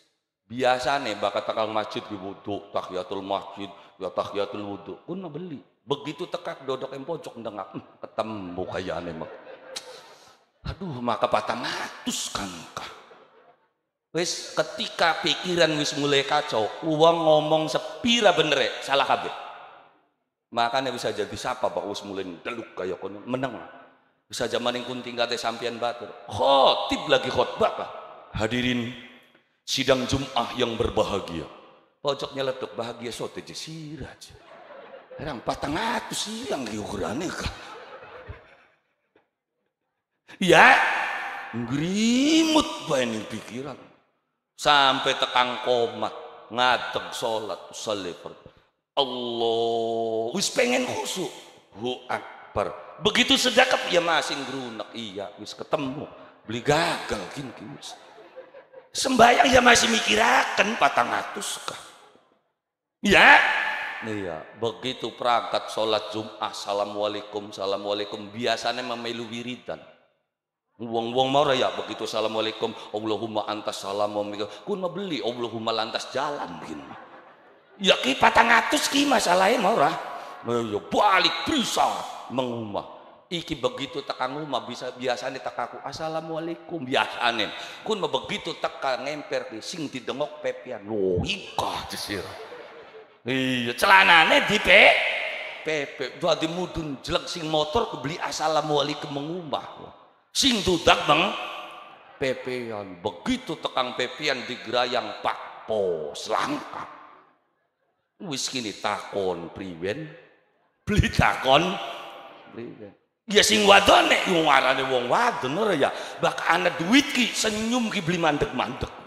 biasa nih bakat tekang masjid di wudhu tahiyatul masjid ya tahiyatul wudhu pun beli. Begitu tekak dodok yang pojok ndengak hm, ketemu kayane mah aduh maka patah matus kangka wis ketika pikiran wis mulai kacau uang ngomong sepira bener salah kabeh. Makanya bisa jadi siapa pak wis mulai deluk kayak kono menang bisa zaman yang kunting kate sampian batur. Khotib lagi khotbah hadirin sidang Jum'ah yang berbahagia. Pojoknya letuk bahagia sote siraj. Orang patang atus silang di ukurannya kah? Ya, ngrimut ini pikiran. Sampai tekang komat, ngadeg sholat, salifer. Allah, wis pengen khusuk. Hu akbar. Begitu sedekap ya masih ngerunak. Iya, wis ketemu. Beli gagal gini, gini sembayang ya masih mikirakan patang atus kah? Ya. Iya begitu perangkat sholat Jum'ah assalamualaikum assalamualaikum biasanya memelu wiridan. Wong-wong mau ya begitu assalamualaikum Allahumma antas salam kun mau beli Allahumma lantas jalan gini ya ki patang atus ki masalahnya mau ya balik bisa mengumah iki begitu tekan rumah bisa biasanya tekaku assalamualaikum biasanya kun begitu tekan ngemper di sing didengok pepian lo ika disir iya celanane di pe pepe dua di mudun jelek sing motor beli assalamualaikum mengumah sing dudak bang pepean. Begitu tekang pepian di gerayang pak pos langkap. Wis kini takon priwen beli takon priwen Ya sing wadone wong arane wong wadon ya. Bak ana duit ki senyum ki beli mandek-mandek.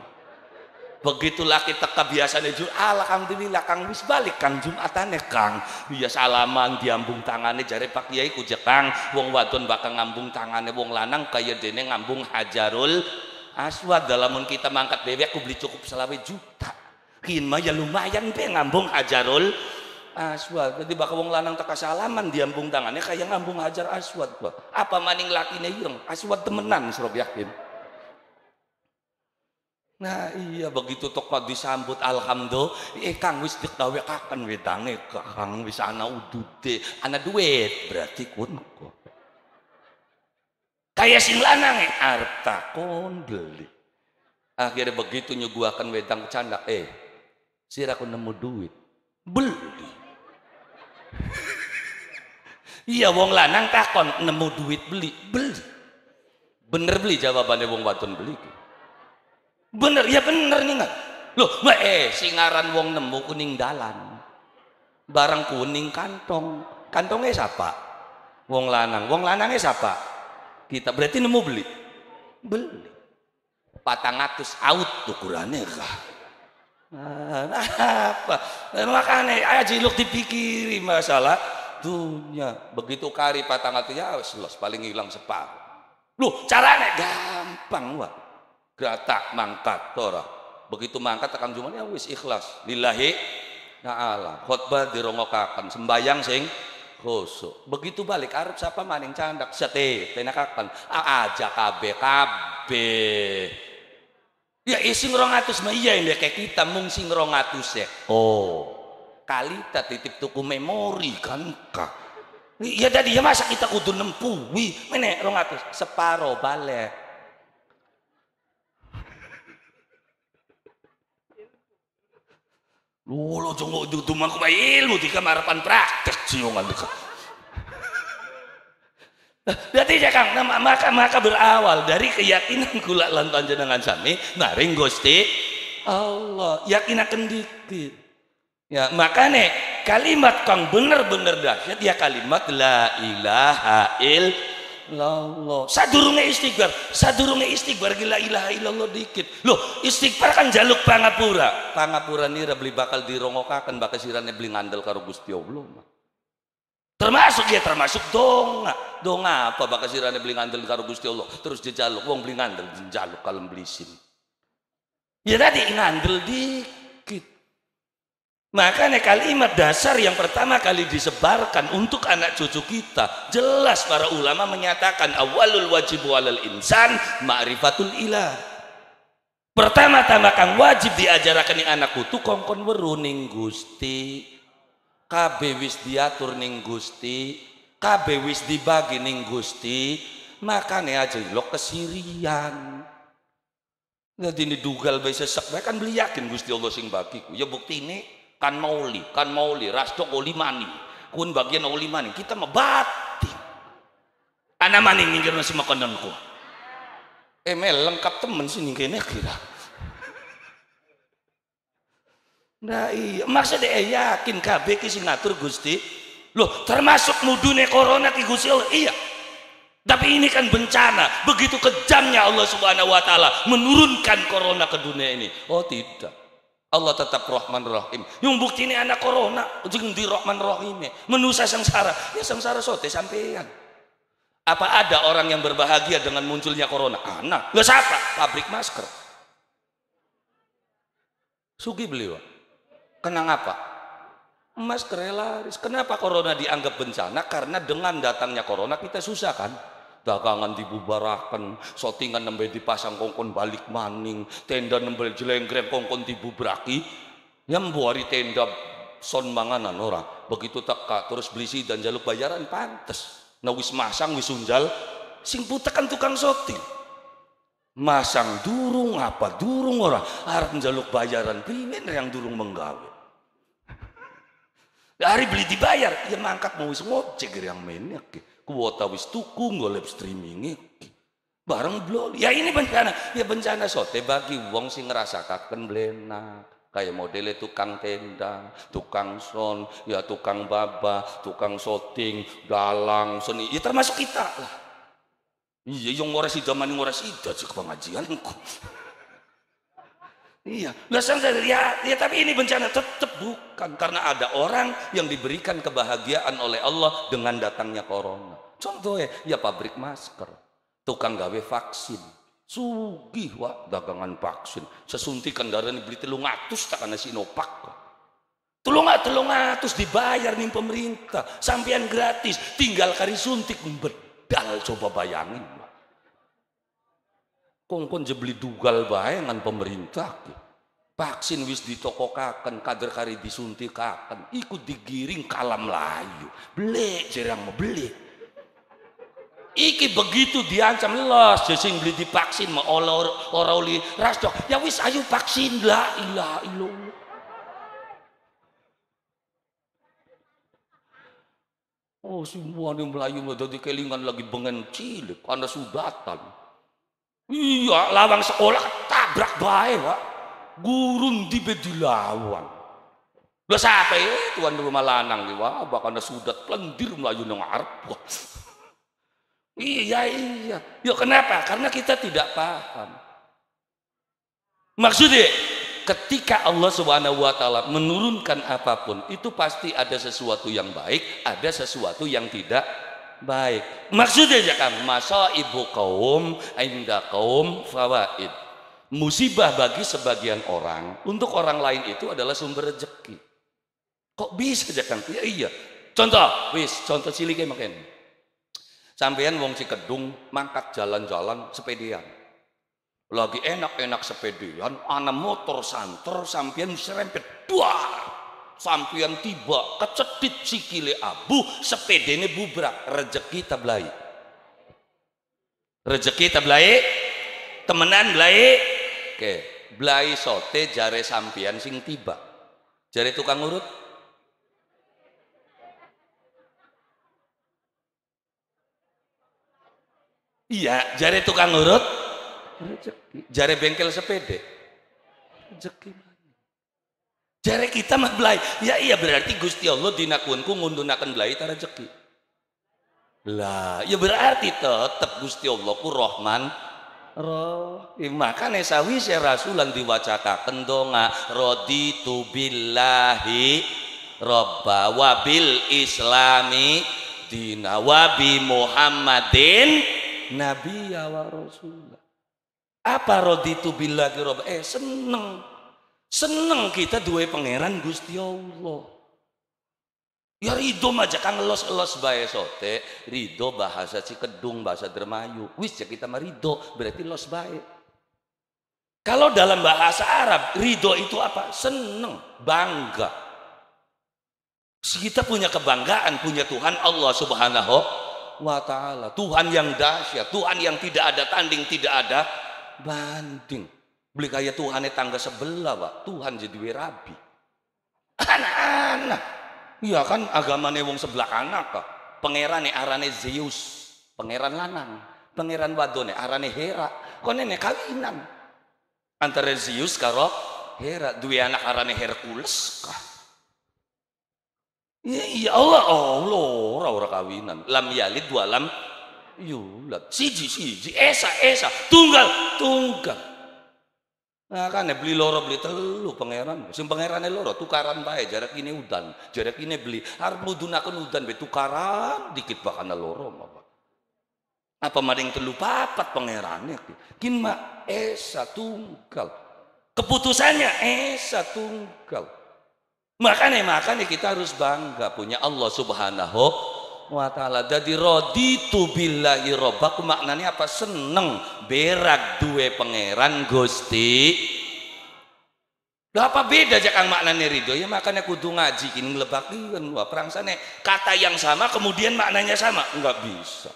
begitulah kita kebiasaan Jumat alhamdulillah Kang wis balik Kang Jumatane Kang iya salaman diambung tangane jare Pak Kiai kuja Kang wong wadon bakal ngambung tangane wong lanang kaya dene ngambung hajarul aswad dalamun kita mangkat bebek aku beli cukup selawe juta kin mah ya lumayan be ngambung hajarul aswad. Jadi bakal wong lanang teka salaman diambung tangannya kayak ngambung hajar aswad apa maning lakine ireng aswad temenan serok yakin? Nah iya begitu toko disambut alhamdulillah eh kang wis diktawe kakan wedange kang wis ana udude ana duit berarti kun kayak sing lanang eh arep takon beli. Akhirnya begitu nyuguhakan wedang canda eh sira aku nemu duit beli iya wong lanang takon nemu duit beli. Beli. Bener beli jawabannya wong wadon beli bener ya bener nih nggak loh mbak eh singaran wong nemu kuning dalan barang kuning kantong. Kantongnya siapa? Wong lanang. Wong lanangnya siapa? Kita berarti nemu beli? Beli. Patang atus out ukurannya kah apa makanya aja jiluk dipikiri masalah dunia begitu kari patang atus ya paling hilang separuh loh caranya gampang wah Gratak mangkat tora. Begitu mangkat tekan cuma ya wis ikhlas lillahi ta'ala. Khotbah dirongokakan sembayang sing khusuk. Begitu balik Arab siapa maning candak sate tenakakan aja kabe kabe. Ya ising rong atus mah iya yang kayak kita mung sing rong atus ya. Oh, kali kita titip tuku memori kan kak. Ya tadi ya masa kita kudu nempuh, wih, mana rong atus separo balik. Lu lo jonggo itu tumang ku ilmu di kamarapan praktek ciungan dekat. Berarti ya Kang, maka maka berawal dari keyakinan kula lan panjenengan sami maring Gusti Allah. Yakin akan dikit. Ya, makanya kalimat kang bener-bener dahsyat ya kalimat la ilaha illallah. Sadurunge istighfar sadurunge istighfar gila ilaha illallah dikit. Loh istighfar kan jaluk pangapura. Pangapura nira beli bakal dirongokakan bakal sirane beli ngandel karo Gusti Allah termasuk ya termasuk donga. Donga apa? Bakal sirane beli ngandel karo Gusti Allah. Terus dijaluk. Wong beli ngandel dijaluk kalem belisin ya tadi ngandel dikit. Makanya kalimat dasar yang pertama kali disebarkan untuk anak cucu kita jelas para ulama menyatakan awalul wajib walal insan ma'rifatul ilah. Pertama-tama kang wajib diajarkan anak kutu kongkon weru ning Gusti. Kabeh wis diatur ning Gusti, kabeh wis dibagi ning Gusti, makane aja lo kesirian. Jadi ini dugal bisa sek, kan beli yakin Gusti Allah sing bagiku. Ya bukti ini kan mauli kan mauli rasdok oli mani kun bagian oli mani kita mebati anak maning minggir nasi makananku emel lengkap temen sini kene kira nah iya maksudnya eh, yakin kabeh ki ngatur Gusti loh termasuk mudune corona ki Gusti Allah iya tapi ini kan bencana begitu kejamnya Allah subhanahu wa ta'ala menurunkan corona ke dunia ini oh tidak Allah tetap Rahman Rahim. Yang bukti ini anak corona, ujung di Rahman Rahim Menusa sengsara, ya sengsara sote sampean. Apa ada orang yang berbahagia dengan munculnya corona? Anak, gak siapa? Pabrik masker. Sugi beliau. Kenang apa? Masker laris. Kenapa corona dianggap bencana? Karena dengan datangnya corona kita susah kan? dagangan dibubarakan sotingan nembe dipasang kongkon balik maning tenda nembe jelenggreng kongkon dibubraki yang buari tenda son manganan ora begitu teka terus beli dan jaluk bayaran pantes nah wis masang wis unjal sing putekan tukang soting masang durung apa durung ora? Harap jaluk bayaran primen yang durung menggawe. Hari beli dibayar ya mangkat mau wis ngocek yang mainnya kuota wis tuku live streaming bareng blol. Ya ini bencana ya bencana sote bagi wong sing ngerasakaken blena kayak modelnya tukang tenda, tukang son, ya tukang baba, tukang shooting, dalang, seni, ya termasuk kita lah. Iya, yang ngores zaman ngores ida sih pengajianku. Iya, lah saya ya, ya tapi ini bencana tetap bukan karena ada orang yang diberikan kebahagiaan oleh Allah dengan datangnya corona. Contohnya ya pabrik masker, tukang gawe vaksin, sugih wak dagangan vaksin, sesuntikan darah ini beli telung atus tak karena sinopak. Telung telung atus dibayar nih pemerintah, sampean gratis, tinggal kari suntik bedal coba bayangin. Kongkon jebeli dugal bayangan pemerintah. Vaksin wis ditokokaken, kader kari disuntikaken, ikut digiring kalam layu. Beli jerang mau beli. Iki begitu diancam los, jadi beli divaksin mau olor oroli rasdok. Ya wis ayo vaksin lah, ilah ilo. Oh semua nih melayu jadi kelingan lagi bengen cilik, karena sudatan. Iya, lawang sekolah tabrak baik, Pak. Gurun di dilawan. Lah siapa ya tuan rumah lanang nih, wah bakal sudat pelendir melayu nang arep. Iya, iya. Ya kenapa? Karena kita tidak paham. Maksudnya ketika Allah Subhanahu wa taala menurunkan apa pun, itu pasti ada sesuatu yang baik, ada sesuatu yang tidak baik. Maksudnya ya kan, masa ibu kaum, inda kaum fawaid. Musibah bagi sebagian orang, untuk orang lain itu adalah sumber rezeki. Kok bisa ya kan? Ya iya. Contoh, wis, contoh cilik makin. Sampean wong Cikedung mangkat jalan-jalan sepedian. Lagi enak-enak sepedian, ana motor santer sampean serempet dua sampean tiba kecedit sikile abu sepedene bubrak. Rezeki tablai rezeki tablai temenan belai oke belai sote jare sampean sing tiba. Jare tukang urut? Iya jare tukang urut? Rezeki jare bengkel sepede? Rezeki Jare kita mah belai. Ya iya berarti Gusti Allah dinakunku ngundunakan belai ta rezeki. Lah, ya berarti tetap Gusti Allah ku Rahman roh. Ya, makanya sawise rasulan diwacakaken donga raditu billahi robba wabil islami dina wabi Muhammadin nabi wa rasul. Apa raditu billahi robba? Eh seneng Seneng kita dua pangeran Gusti Allah. Ya ridho aja kang los-los bae sote, ridho bahasa Cikedung, bahasa Dermayu. Wis ya kita mah ridho, berarti los bae. Kalau dalam bahasa Arab, ridho itu apa? Seneng, bangga. Kita punya kebanggaan, punya Tuhan Allah Subhanahu wa taala. Tuhan yang dahsyat, Tuhan yang tidak ada tanding, tidak ada banding. Beli kayak Tuhan tangga sebelah, Pak. Tuhan jadi wirabi. Anak-anak. Iya kan agama wong sebelah anak kok. Pangeran arane Zeus. Pangeran lanang. Pangeran wadone arane Hera. Kok nenek kawinan. Antara Zeus karo Hera. Dua anak arane Hercules kah? Ya, ya Allah, Allah, ora ora kawinan. Lam yalid dua lam yulad. Siji siji, esa esa, tunggal tunggal. Nah kan beli loro beli telu pangeran. Sing pangerane loro tukaran bae jarak ini udan, jarak ini beli. Arep mudunaken udan be tukaran dikit bakana loro apa. Apa maring telu papat pangerane kin ma esa tunggal. Keputusannya esa tunggal. Makanya makanya kita harus bangga punya Allah Subhanahu wa taala. Dadi raditu billahi robbaku maknanya apa? Seneng. Berak duwe pangeran Gusti. Lah apa beda aja kang maknanya ridho? Ya makanya kudu ngaji kini ngelebakin wah perang sana kata yang sama kemudian maknanya sama? Enggak bisa.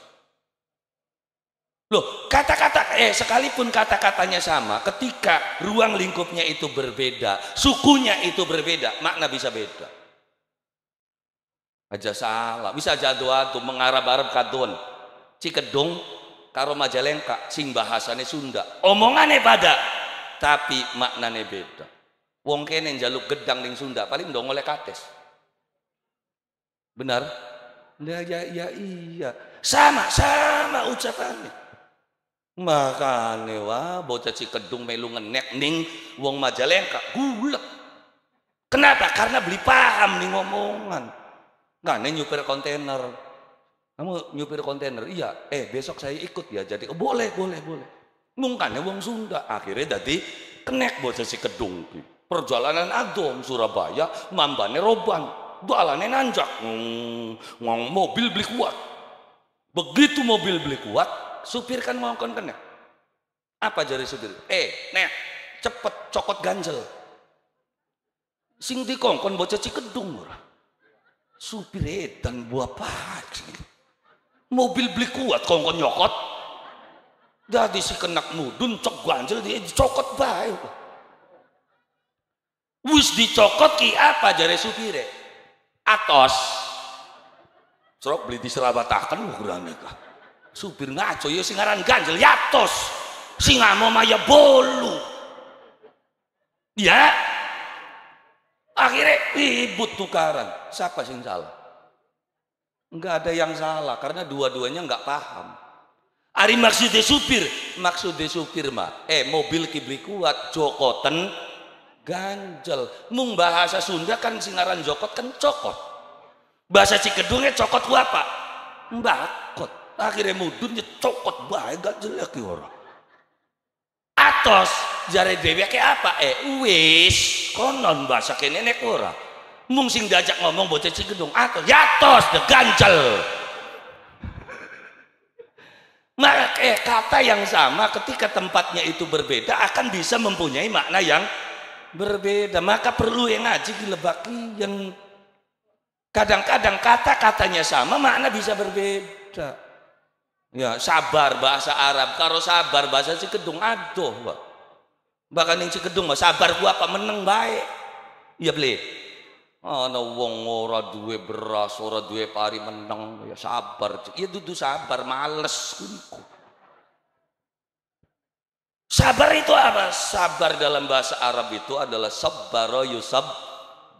Loh, kata-kata eh sekalipun kata-katanya sama, ketika ruang lingkupnya itu berbeda, sukunya itu berbeda, makna bisa beda aja salah. Bisa jadwal tuh mengarab-arab kadon cikedung karo majalengka sing bahasane Sunda. Omongannya pada. Tapi maknane beda. Wong kene jaluk gedang ning Sunda paling dong oleh kates. Benar? Ya, ya, ya iya. Sama sama ucapannya. Makane wah bocah Cikedung melu ngenek ning wong Majalengka gulek. Kenapa? Karena beli paham nih ngomongan nggak nih nyupir kontainer. Kamu nyupir kontainer? Iya. Eh besok saya ikut ya jadi oh, boleh boleh boleh. Mungkane wong Sunda. Akhirnya jadi kenek bocah Cikedung perjalanan adom Surabaya mambane roban. Dalane nanjak. Ngong, ngong mobil beli kuat. Begitu mobil beli kuat supir kan ngongkon kena apa jari supir? Eh nek cepet cokot ganjel. Sing dikongkon bocah cikedung ora supir edan buah pagi mobil beli kuat kongkon nyokot. Jadi si kenak mudun cok ganjel dia cokot baik wis dicokot ki apa jari supire? Atos. Serok beli di serabatakan ukurannya kah supir ngaco ya singaran ganjel yatos singamo maya bolu. Ya akhirnya ribut tukaran. Siapa sing salah? Enggak ada yang salah karena dua-duanya enggak paham. Ari maksudnya supir? Maksudnya supir mah eh mobil kibli kuat jokoten ganjel. Mung bahasa Sunda kan singaran jokot kan cokot. Bahasa Cikedungnya cokot ku apa? Mbakot. Akhirnya mudun cokot baik gak jelek ya orang atos. Jari dewi kayak apa? Eh wis. Konon bahasa kene nek ora. Mung sing diajak ngomong bocah Cikedung atos. Yatos de gancel maka eh, kata yang sama ketika tempatnya itu berbeda akan bisa mempunyai makna yang berbeda. Maka perlu yang ngaji di yang kadang-kadang kata-katanya sama makna bisa berbeda ya sabar bahasa Arab. Karo sabar bahasa Cikedung aduh Pak. bahkan yang Cikedung mah sabar gua apa meneng baik. Iya beli. Ana wong ora duwe beras ora duwe pari meneng. Ya sabar ya dudu sabar males kuniku sabar itu apa? Sabar dalam bahasa Arab itu adalah sabbara yusab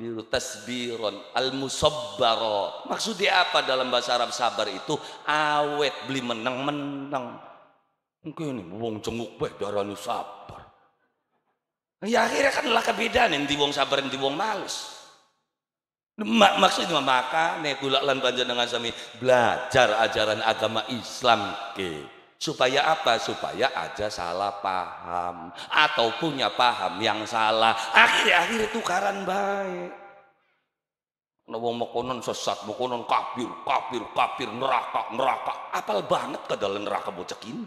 biru tasbiron al musabbaro maksudnya apa dalam bahasa Arab sabar itu? Awet beli menang menang mungkin ini wong jenguk baik darah sabar. Ya akhirnya kan lah kebedaan di wong sabar di wong males. Mak, maksudnya maka nek kula lan panjenengan sami belajar ajaran agama Islam ke supaya apa? Supaya aja salah paham. Atau punya paham yang salah. Akhirnya akhirnya tukaran baik. Wong mokonon sesat mokonon kafir kafir kafir neraka neraka. Apal banget ke dalam neraka bocah ini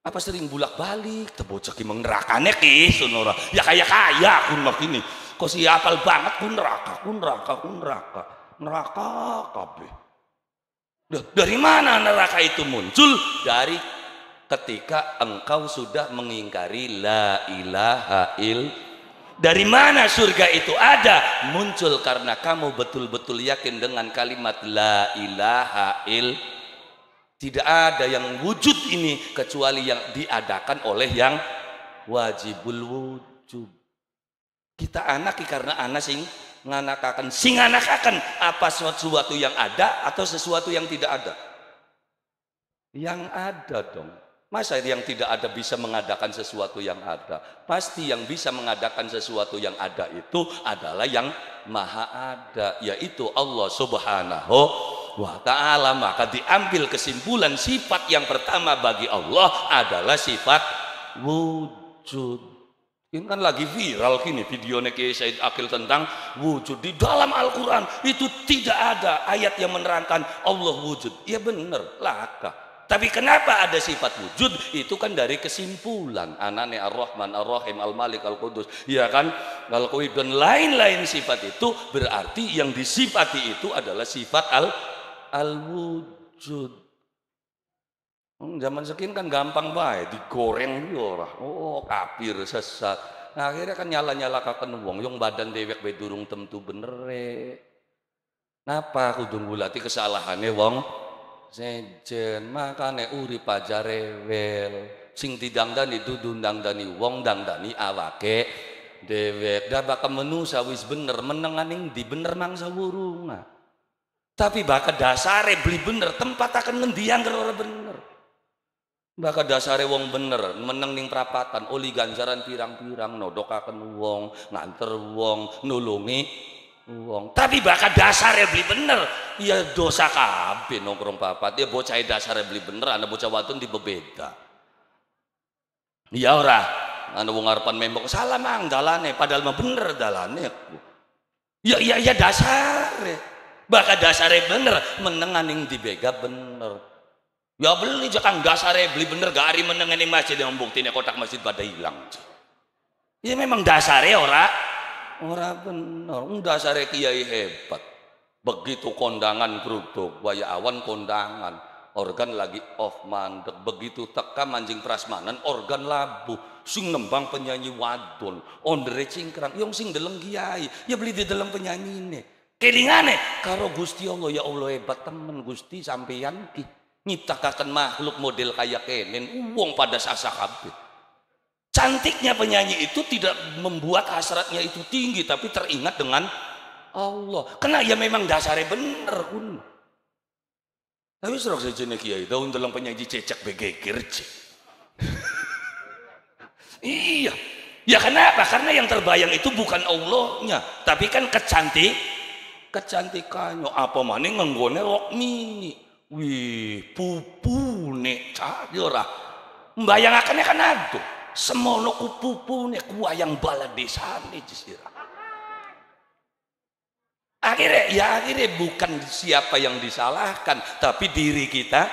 apa sering bulak balik te bocah ki nerakane ki sonora ya kaya kaya kun mak ini kok si apal banget kun neraka kun neraka kun neraka. Neraka kabeh dari mana neraka itu muncul? Dari ketika engkau sudah mengingkari la ilaha il. Dari mana surga itu ada? Muncul karena kamu betul-betul yakin dengan kalimat la ilaha il. Tidak ada yang wujud ini kecuali yang diadakan oleh yang wajibul wujud kita anak karena anak sing nganakakan sing nganakakan apa sesuatu yang ada atau sesuatu yang tidak ada? Yang ada dong. Masa yang tidak ada bisa mengadakan sesuatu yang ada? Pasti yang bisa mengadakan sesuatu yang ada itu adalah yang maha ada yaitu Allah subhanahu wa ta'ala. Maka diambil kesimpulan sifat yang pertama bagi Allah adalah sifat wujud ini kan lagi viral kini videonya Kiai Said Akil tentang wujud di dalam Al-Quran itu tidak ada ayat yang menerangkan Allah wujud. Ya benar, laka. Tapi kenapa ada sifat wujud? Itu kan dari kesimpulan. Anane Ar-Rahman, Ar-Rahim, Al-Malik, Al-Qudus. Ya kan? Kalau dan lain-lain sifat itu berarti yang disifati itu adalah sifat al al-wujud. Hmm, zaman sekian kan gampang baik, digoreng ora. Oh, kafir sesat. Nah, akhirnya kan nyala-nyala kaken wong yang badan dewek bae durung tentu bener e. Napa kudu ngulati kesalahannya wong sejen makane urip aja rewel sing didangdani dudu dangdani wong dangdani awake dewek dah bakal menu sawis bener menenganing di bener mangsa wurunga tapi bakal dasare beli bener tempat akan ngendiang ora bener Maka dasare wong bener, meneng ning prapatan, oli ganjaran pirang-pirang, nodokaken wong, nganter wong, nulungi wong. Tapi bakal dasare beli bener, ya dosa kabeh nongkrong papat. Ya bocah dasare beli bener, anak bocah wadon dibebeda. Ya ora, anak wong arepan membok salah mang dalane, padahal mah bener dalane. Ya ya ya dasare. Bakal dasare bener, menenganing dibega bener. Ya beli jangan dasare beli bener gak hari meneng masjid yang bukti kotak masjid pada hilang. Ya memang dasare ora ora bener. Dasare kiai hebat. Begitu kondangan keruduk, waya awan kondangan, organ lagi off mandek. Begitu teka manjing prasmanan, organ labu. Sing nembang penyanyi wadon, ondere cingkrang, yang sing deleng kiai, ya beli di dalam penyanyi ini. Kelingane, karo Gusti Allah ya Allah hebat temen Gusti sampeyan ki nyiptakan makhluk model kayak kenen uang pada sasa kabeh cantiknya penyanyi itu tidak membuat hasratnya itu tinggi tapi teringat dengan Allah. Karena ya memang dasarnya bener pun tapi serok saja nih kiai daun dalam penyanyi cecak begekir iya. Ya kenapa? Karena yang terbayang itu bukan Allahnya. Tapi kan kecantik kecantikannya. Apa mana ngenggone rok mini Wih, pupu nek cak ora. Mbayangakane kan ado. Semono ku pupu nek kuwayang bala desane jisira. Akhirnya ya akhirnya bukan siapa yang disalahkan, tapi diri kita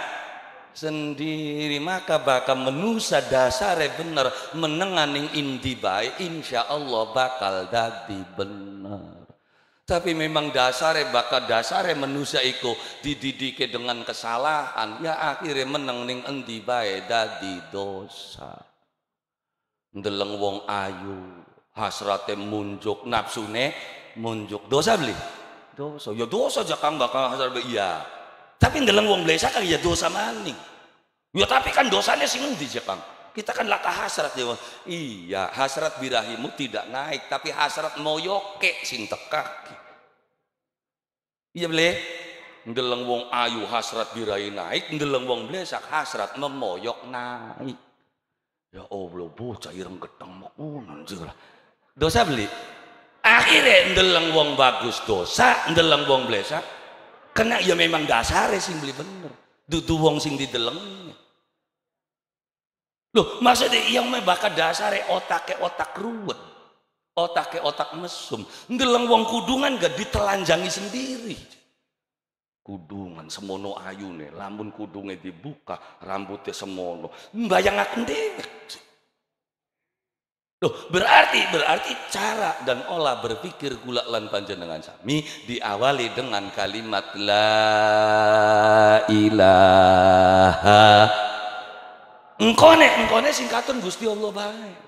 sendiri maka bakal menusa dasar bener menenganing indi baik insya Allah bakal dadi bener tapi memang dasare bakal dasare manusia iku dididike dengan kesalahan. Ya akhirnya meneng ning endi bae? Dadi dosa. Ndeleng wong ayu hasrate munjuk nafsune munjuk. Dosa beli? Dosa. Ya dosa aja kang bakal hasrat iya. Tapi ndeleng wong blesa kan ya dosa maning. Ya tapi kan dosanya sing endi kang? Kita kan laka hasrat ya iya hasrat birahimu tidak naik tapi hasrat moyoke sing tekak iya boleh ndeleng wong ayu hasrat birahi naik ndeleng wong blesak hasrat memoyok naik. Ya Allah bocah ireng geteng makunan dosa beli? Akhirnya ndeleng wong bagus dosa ndeleng wong blesak. Kena ya memang dasar sing beli bener. Dudu wong sing didelengnya. Loh, maksudnya yang bakal dasar otak otak ruwet. Otak otak mesum. Ndeleng wong kudungan gak ditelanjangi sendiri. Kudungan semono ayu nih, lamun kudungnya dibuka, rambutnya semono. Bayangaken dhewe. Loh, berarti berarti cara dan olah berpikir gula lan panjenengan sami diawali dengan kalimat la ilaha engkone engkone singkatan Gusti Allah baik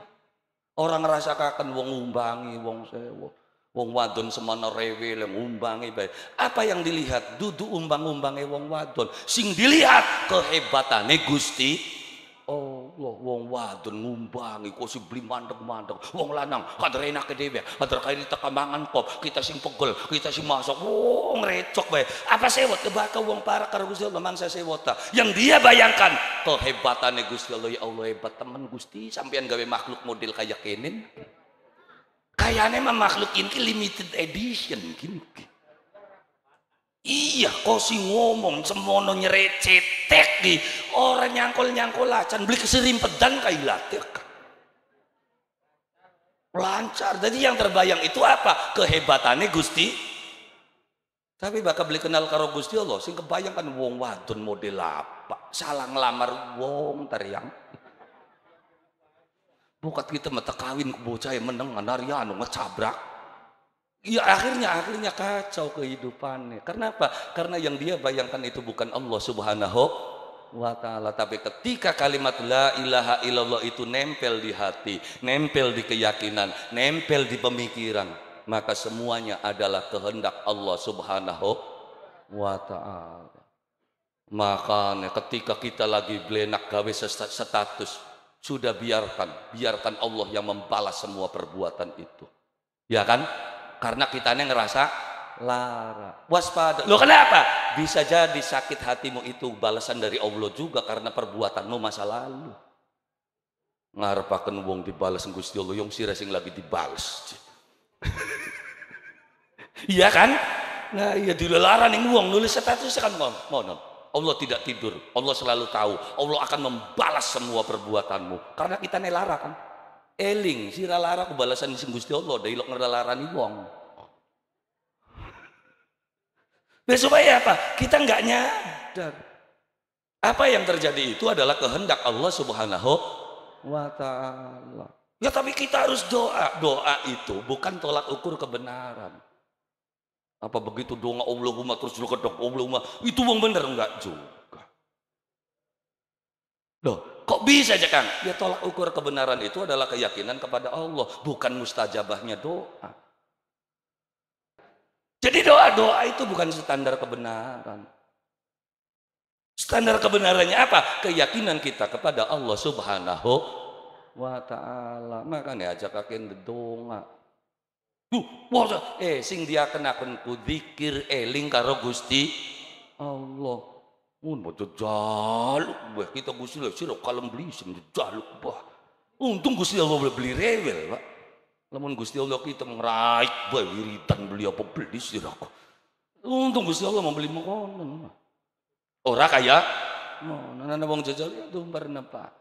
orang ngerasakaken wong ngumbangi wong sewa. Wong wadon semana rewe yang ngumbangi baik apa yang dilihat? Dudu umbang-umbangi wong wadon. Sing dilihat kehebatannya Gusti Allah wong wadon ngumbangi kok sing beli mandek-mandek. Wong lanang kadar enak ke dhewe. Kadar kaya teka mangan kop kita sing pegel kita sing masak. Wong recok bae apa sewot? Kebaka wong para karo Gusti Allah mangsa sewota yang dia bayangkan kehebatannya Gusti Allah ya Allah hebat temen Gusti. Sampean gawe makhluk model kayak kenen. Kayaknya mah makhluk ini limited edition gini Iya, kau sih ngomong semono nyerecetek di orang nyangkol nyangkol acan beli keserimpedan kailatek. Lancar. Jadi yang terbayang itu apa? Kehebatannya Gusti. Tapi bakal beli kenal karo Gusti Allah, sing kebayang kan wong wadon model apa? Salah ngelamar wong tariang. Bukat kita mata kawin bocah yang meneng anu ngecabrak Ya akhirnya akhirnya kacau kehidupannya. Karena? Karena yang dia bayangkan itu bukan Allah Subhanahu wa taala, tapi ketika kalimat la ilaha illallah itu nempel di hati, nempel di keyakinan, nempel di pemikiran, maka semuanya adalah kehendak Allah Subhanahu wa taala. Makanya ketika kita lagi belenak gawe status, sudah biarkan, biarkan Allah yang membalas semua perbuatan itu. Ya kan? Karena kita ngerasa lara. Waspada. Lo kenapa? Bisa jadi sakit hatimu itu balasan dari Allah juga karena perbuatanmu masa lalu. Ngarepaken wong dibalas Gusti Allah yang sira sing lagi dibalas iya kan? Nah iya dilarang ning wong nulis status kan ngono Allah tidak tidur. Allah selalu tahu. Allah akan membalas semua perbuatanmu. Karena kita nelara kan eling sira lara kebalasan sing Gusti Allah dari lok ngelarani wong Nah, supaya apa? Kita nggak nyadar. Apa yang terjadi itu adalah kehendak Allah Subhanahu wa taala. Ya tapi kita harus doa. Doa itu bukan tolak ukur kebenaran. Apa begitu doa Allahumma terus lu kedok Allahumma itu bang bener enggak juga. Loh, kok bisa aja Kang? Ya tolak ukur kebenaran itu adalah keyakinan kepada Allah, bukan mustajabahnya doa. Jadi doa-doa itu bukan standar kebenaran. Standar kebenarannya apa? Keyakinan kita kepada Allah Subhanahu wa taala. Makanya ajak kakin doa. Duh, eh sing dia kenakan ku zikir eling karo Gusti Allah. Mun mau jaluk bah kita Gusti Allah sira kalem beli sing jaluk bah. Untung Gusti Allah boleh beli rewel, Pak. Lamun Gusti Allah kita ngeraik bae wiridan beli apa beli sirako. Untung Gusti Allah mau beli makanan. Ora kaya mau nana wong jajal ya tuh barna pak.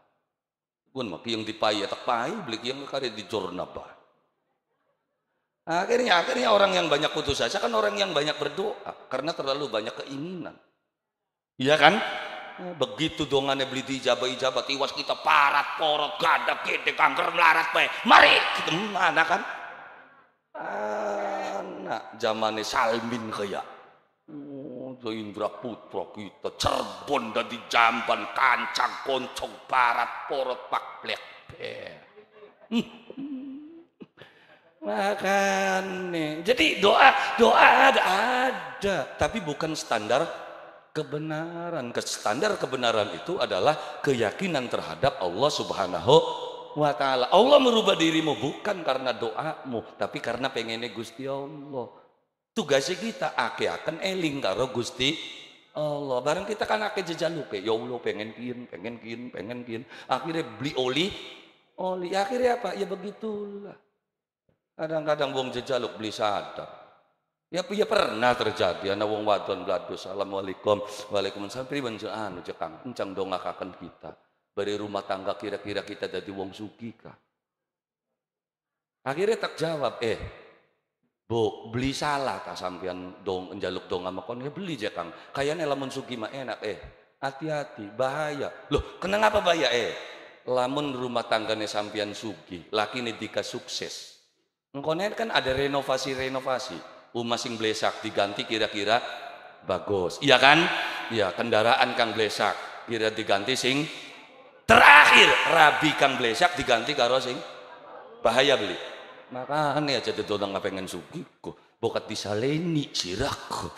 Pun mak yang dipai tak pai beli yang kare di jorna pak. Akhirnya akhirnya orang yang banyak putus asa kan orang yang banyak berdoa karena terlalu banyak keinginan. Iya kan? begitu dongannya beli di ijabah ijabah tiwas kita parat porot gada gede kanker melarat bae mari! Kita mana kan? Anak zamannya salmin kayak? Oh, Indra Putra kita cerbon dan jamban kancang koncong parat porot pak plek makanya jadi doa doa ada ada. Tapi bukan standar kebenaran. Standar kebenaran itu adalah keyakinan terhadap Allah Subhanahu wa taala. Allah merubah dirimu bukan karena doamu, tapi karena pengennya Gusti Allah. Tugasnya kita ake akan eling karo Gusti Allah. Barang kita kan ake jejaluk ya Allah pengen kian, pengen kian, pengen kian. Akhirnya beli oli, oli. Akhirnya apa? Ya begitulah. Kadang-kadang wong jejaluk beli sadar. Ya, ya pernah terjadi ana wong wadon bladu assalamualaikum waalaikumsalam pripun anu cekang encang dongakaken kita bari rumah tangga kira-kira kita jadi wong suki kah akhirnya tak jawab eh Bu, beli salah kah sampean dong njaluk dong sama kon ya beli aja Kang. Kayaknya lamun suki mah enak eh. Hati-hati, bahaya. Loh, kenapa bahaya eh? Lamun rumah tangganya sampean suki, laki nih dika sukses. Engkone kan ada renovasi-renovasi rumah sing blesak diganti kira-kira bagus. Iya kan? Iya kendaraan kang blesak kira diganti sing terakhir. Rabi kang blesak diganti karo sing bahaya beli. Makanya aja nggak pengen sugi kok. Bokat disaleni siraku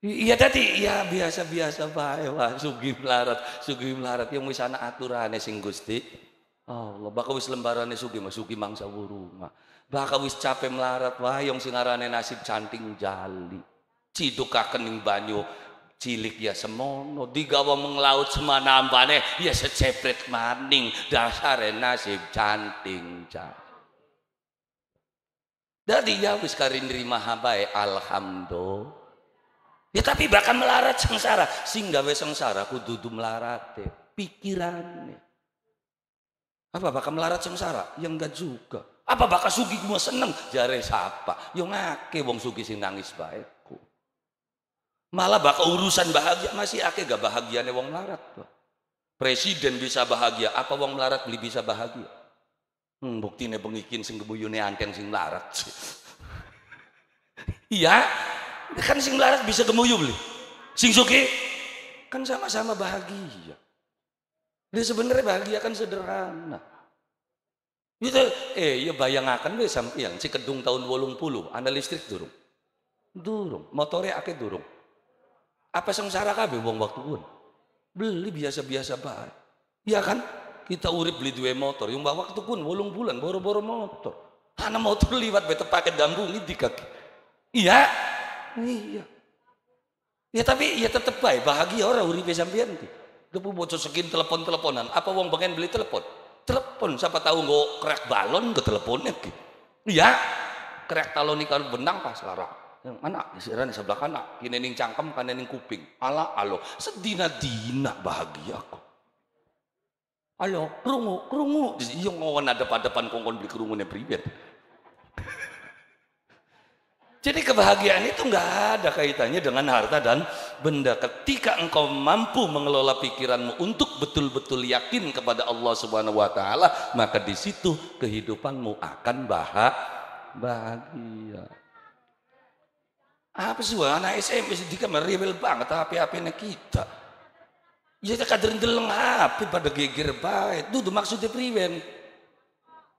Iya tadi, iya biasa-biasa bae wah sugi melarat, sugi melarat. Yang wis ana aturane sing Gusti Allah baka wis lembarane sugi mah sugi mangsa wurunga. Baka wis capek melarat wayong singarane nasib canting jali. Cidukaken ing banyu cilik ya semono digawa menglaut semana ambane ya secepret maning dasare nasib canting jali. Dadi ya wis karin nerima bae alhamdulillah. Ya tapi bahkan melarat sengsara, sing gawe sengsara kudu melarate pikirane. Apa bakal melarat sengsara? Ya enggak juga. Apa bakal sugi gua seneng? Jare siapa? Yo ngake wong sugi sing nangis baikku. Malah bakal urusan bahagia masih ake gak bahagiane wong melarat. Presiden bisa bahagia, apa wong melarat beli bisa bahagia? Hmm, buktine pengikin sing kebuyune angken sing melarat. Iya, kan sing melarat bisa kemuyu beli. Sing suki kan sama-sama bahagia. Dia sebenarnya bahagia kan sederhana. Itu eh ya bayangakan we sampeyan si kedung tahun 80, anda listrik durung. Durung, motornya akeh durung. Apa sengsara kabeh wong waktu pun. Beli biasa-biasa bae. Iya kan? Kita urip beli dua motor, yang waktu pun wolung bulan boro-boro motor. Karena motor liwat bete pakai dambung di kaki. Iya. Iya. Ya tapi ya tetep baik bahagia orang uripe sampean ki. Depu bocor sekin telepon-teleponan. Apa wong pengen beli telepon? Telepon siapa tahu nggak krek balon ke teleponnya. Iya. Krek talon ikan benang pas lara. Yang mana? Disiran di sebelah kanan. Kini ning cangkem, kanan ning kuping. Ala alo. Sedina-dina bahagia kok. Alo, kerungu, kerungu. Iya ngawan ada depan kongkon beli kerungunya pribadi. Jadi kebahagiaan itu nggak ada kaitannya dengan harta dan benda. Ketika engkau mampu mengelola pikiranmu untuk betul-betul yakin kepada Allah Subhanahu wa taala, maka di situ kehidupanmu akan bahagia. Apa sih anak SMP sedikit meribel banget HP-HP kita. Ya kader deleng HP pada geger baik. Itu maksudnya priwen.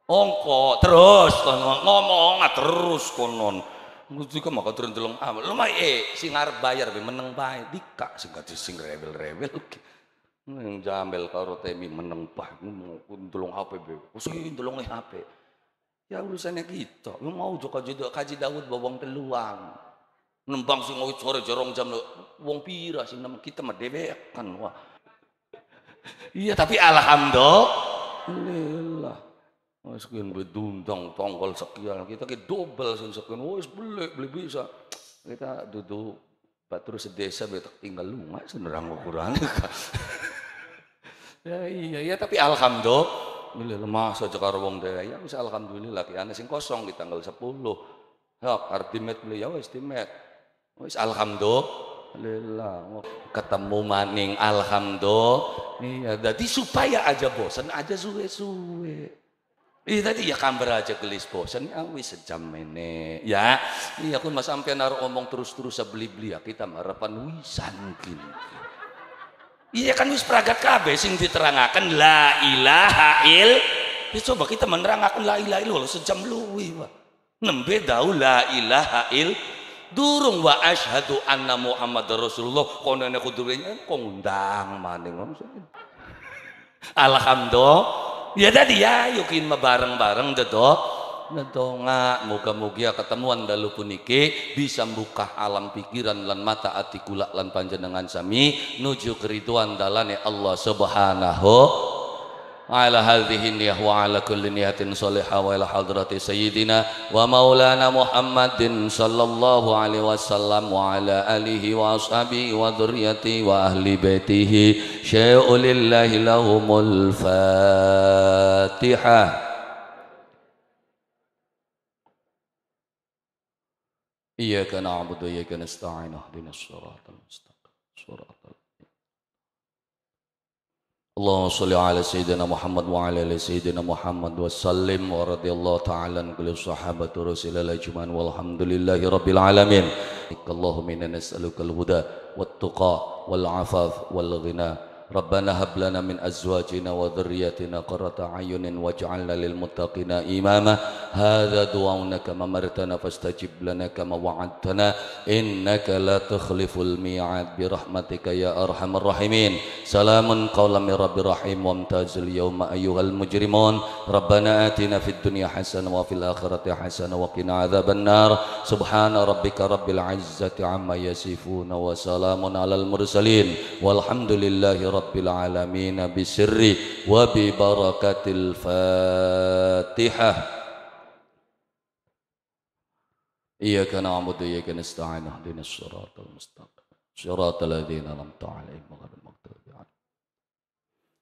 Ongko terus konon ngomong terus konon Ngutu ka maka turun tulung amal. Lumay eh sing arep bayar be meneng bae dika sing kate sing rebel-rebel. Nang jambel karo temi meneng bae tulung HP be. Sing tulung HP. Ya urusannya kita. Lu mau juga kaji kaji Daud bawang teluang. Nembang sing ngawit sore jorong jam wong pira sing nama kita mah dewek kan wah. Iya tapi alhamdulillah. Wis kian bedundang tongkol sekian. Kita ke double sing sekian. Wis beli beli bisa. Kita duduk batur sedesa betak tinggal lunga senerang ukuran. Ya iya ya tapi alhamdulillah. Saja karo wong ya wis alhamdulillah ki ana sing kosong di tanggal 10 ya artimet beli ya wis timet wis alhamdulillah. Ketemu maning alhamdulillah. Iya jadi supaya aja bosan aja suwe-suwe Iya tadi ya kamber aja gelis bosan ya wis sejam ini ya. Iya aku mas sampai naruh omong terus-terus beli-beli ya kita harapan wisan gini. Iya kan wis pragat kabeh sing diterangaken la ilaha il. Ya coba kita menerangkan la ilaha illallah sejam luwi Pak. Nembe dau la ilaha il durung wa asyhadu anna Muhammad Rasulullah konene kudurenya kok ngundang maning Alhamdulillah ya tadi ya yukin bareng-bareng dedo nga muga-mugia ketemuan dalu punike bisa buka alam pikiran lan mata ati kula lan panjenengan sami nuju keriduan dalane Allah Subhanahu على هذه النية وعلى كل نية صالحة وإلى حضرة سيدنا ومولانا محمد صلى الله عليه وسلم وعلى آله وأصحابه وذريته وأهل بيته. شيء لله لهم الفاتحة. إياك نعبد وإياك نستعين اهدنا الصراط المستقيم. صراط اللهم صل على سيدنا محمد وعلى آل سيدنا محمد وسلم ورضي الله تعالى عن كل رسول الله اجمعين والحمد لله رب العالمين. اللهم إنا نسألك الهدى والتقى والعفاف والغنى ربنا هب لنا من أزواجنا وذرياتنا قرة أعين واجعلنا للمتقين إماما. هذا دعاؤنا كما مرتنا فاستجب لنا كما وعدتنا. إنك لا تخلف الميعاد برحمتك يا أرحم الراحمين. سلام قولا من رب رحيم وامتاز اليوم أيها المجرمون. ربنا آتنا في الدنيا حسنة وفي الآخرة حسنة وقنا عذاب النار. سبحان ربك رب العزة عما يصفون وسلام على المرسلين. والحمد لله رب رب العالمين بسر وببركة الفاتحة إياك نعبد وإياك نستعين اهدنا الصراط المستقيم صراط الذين أنعمت عليهم غير المغضوب عليهم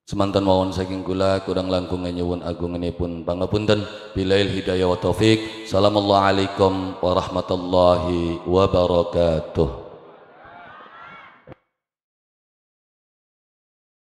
Semantan mawon saking kula kurang langkung nyuwun agunganipun pangapunten bilail hidayah wa taufik. Assalamualaikum warahmatullahi wabarakatuh.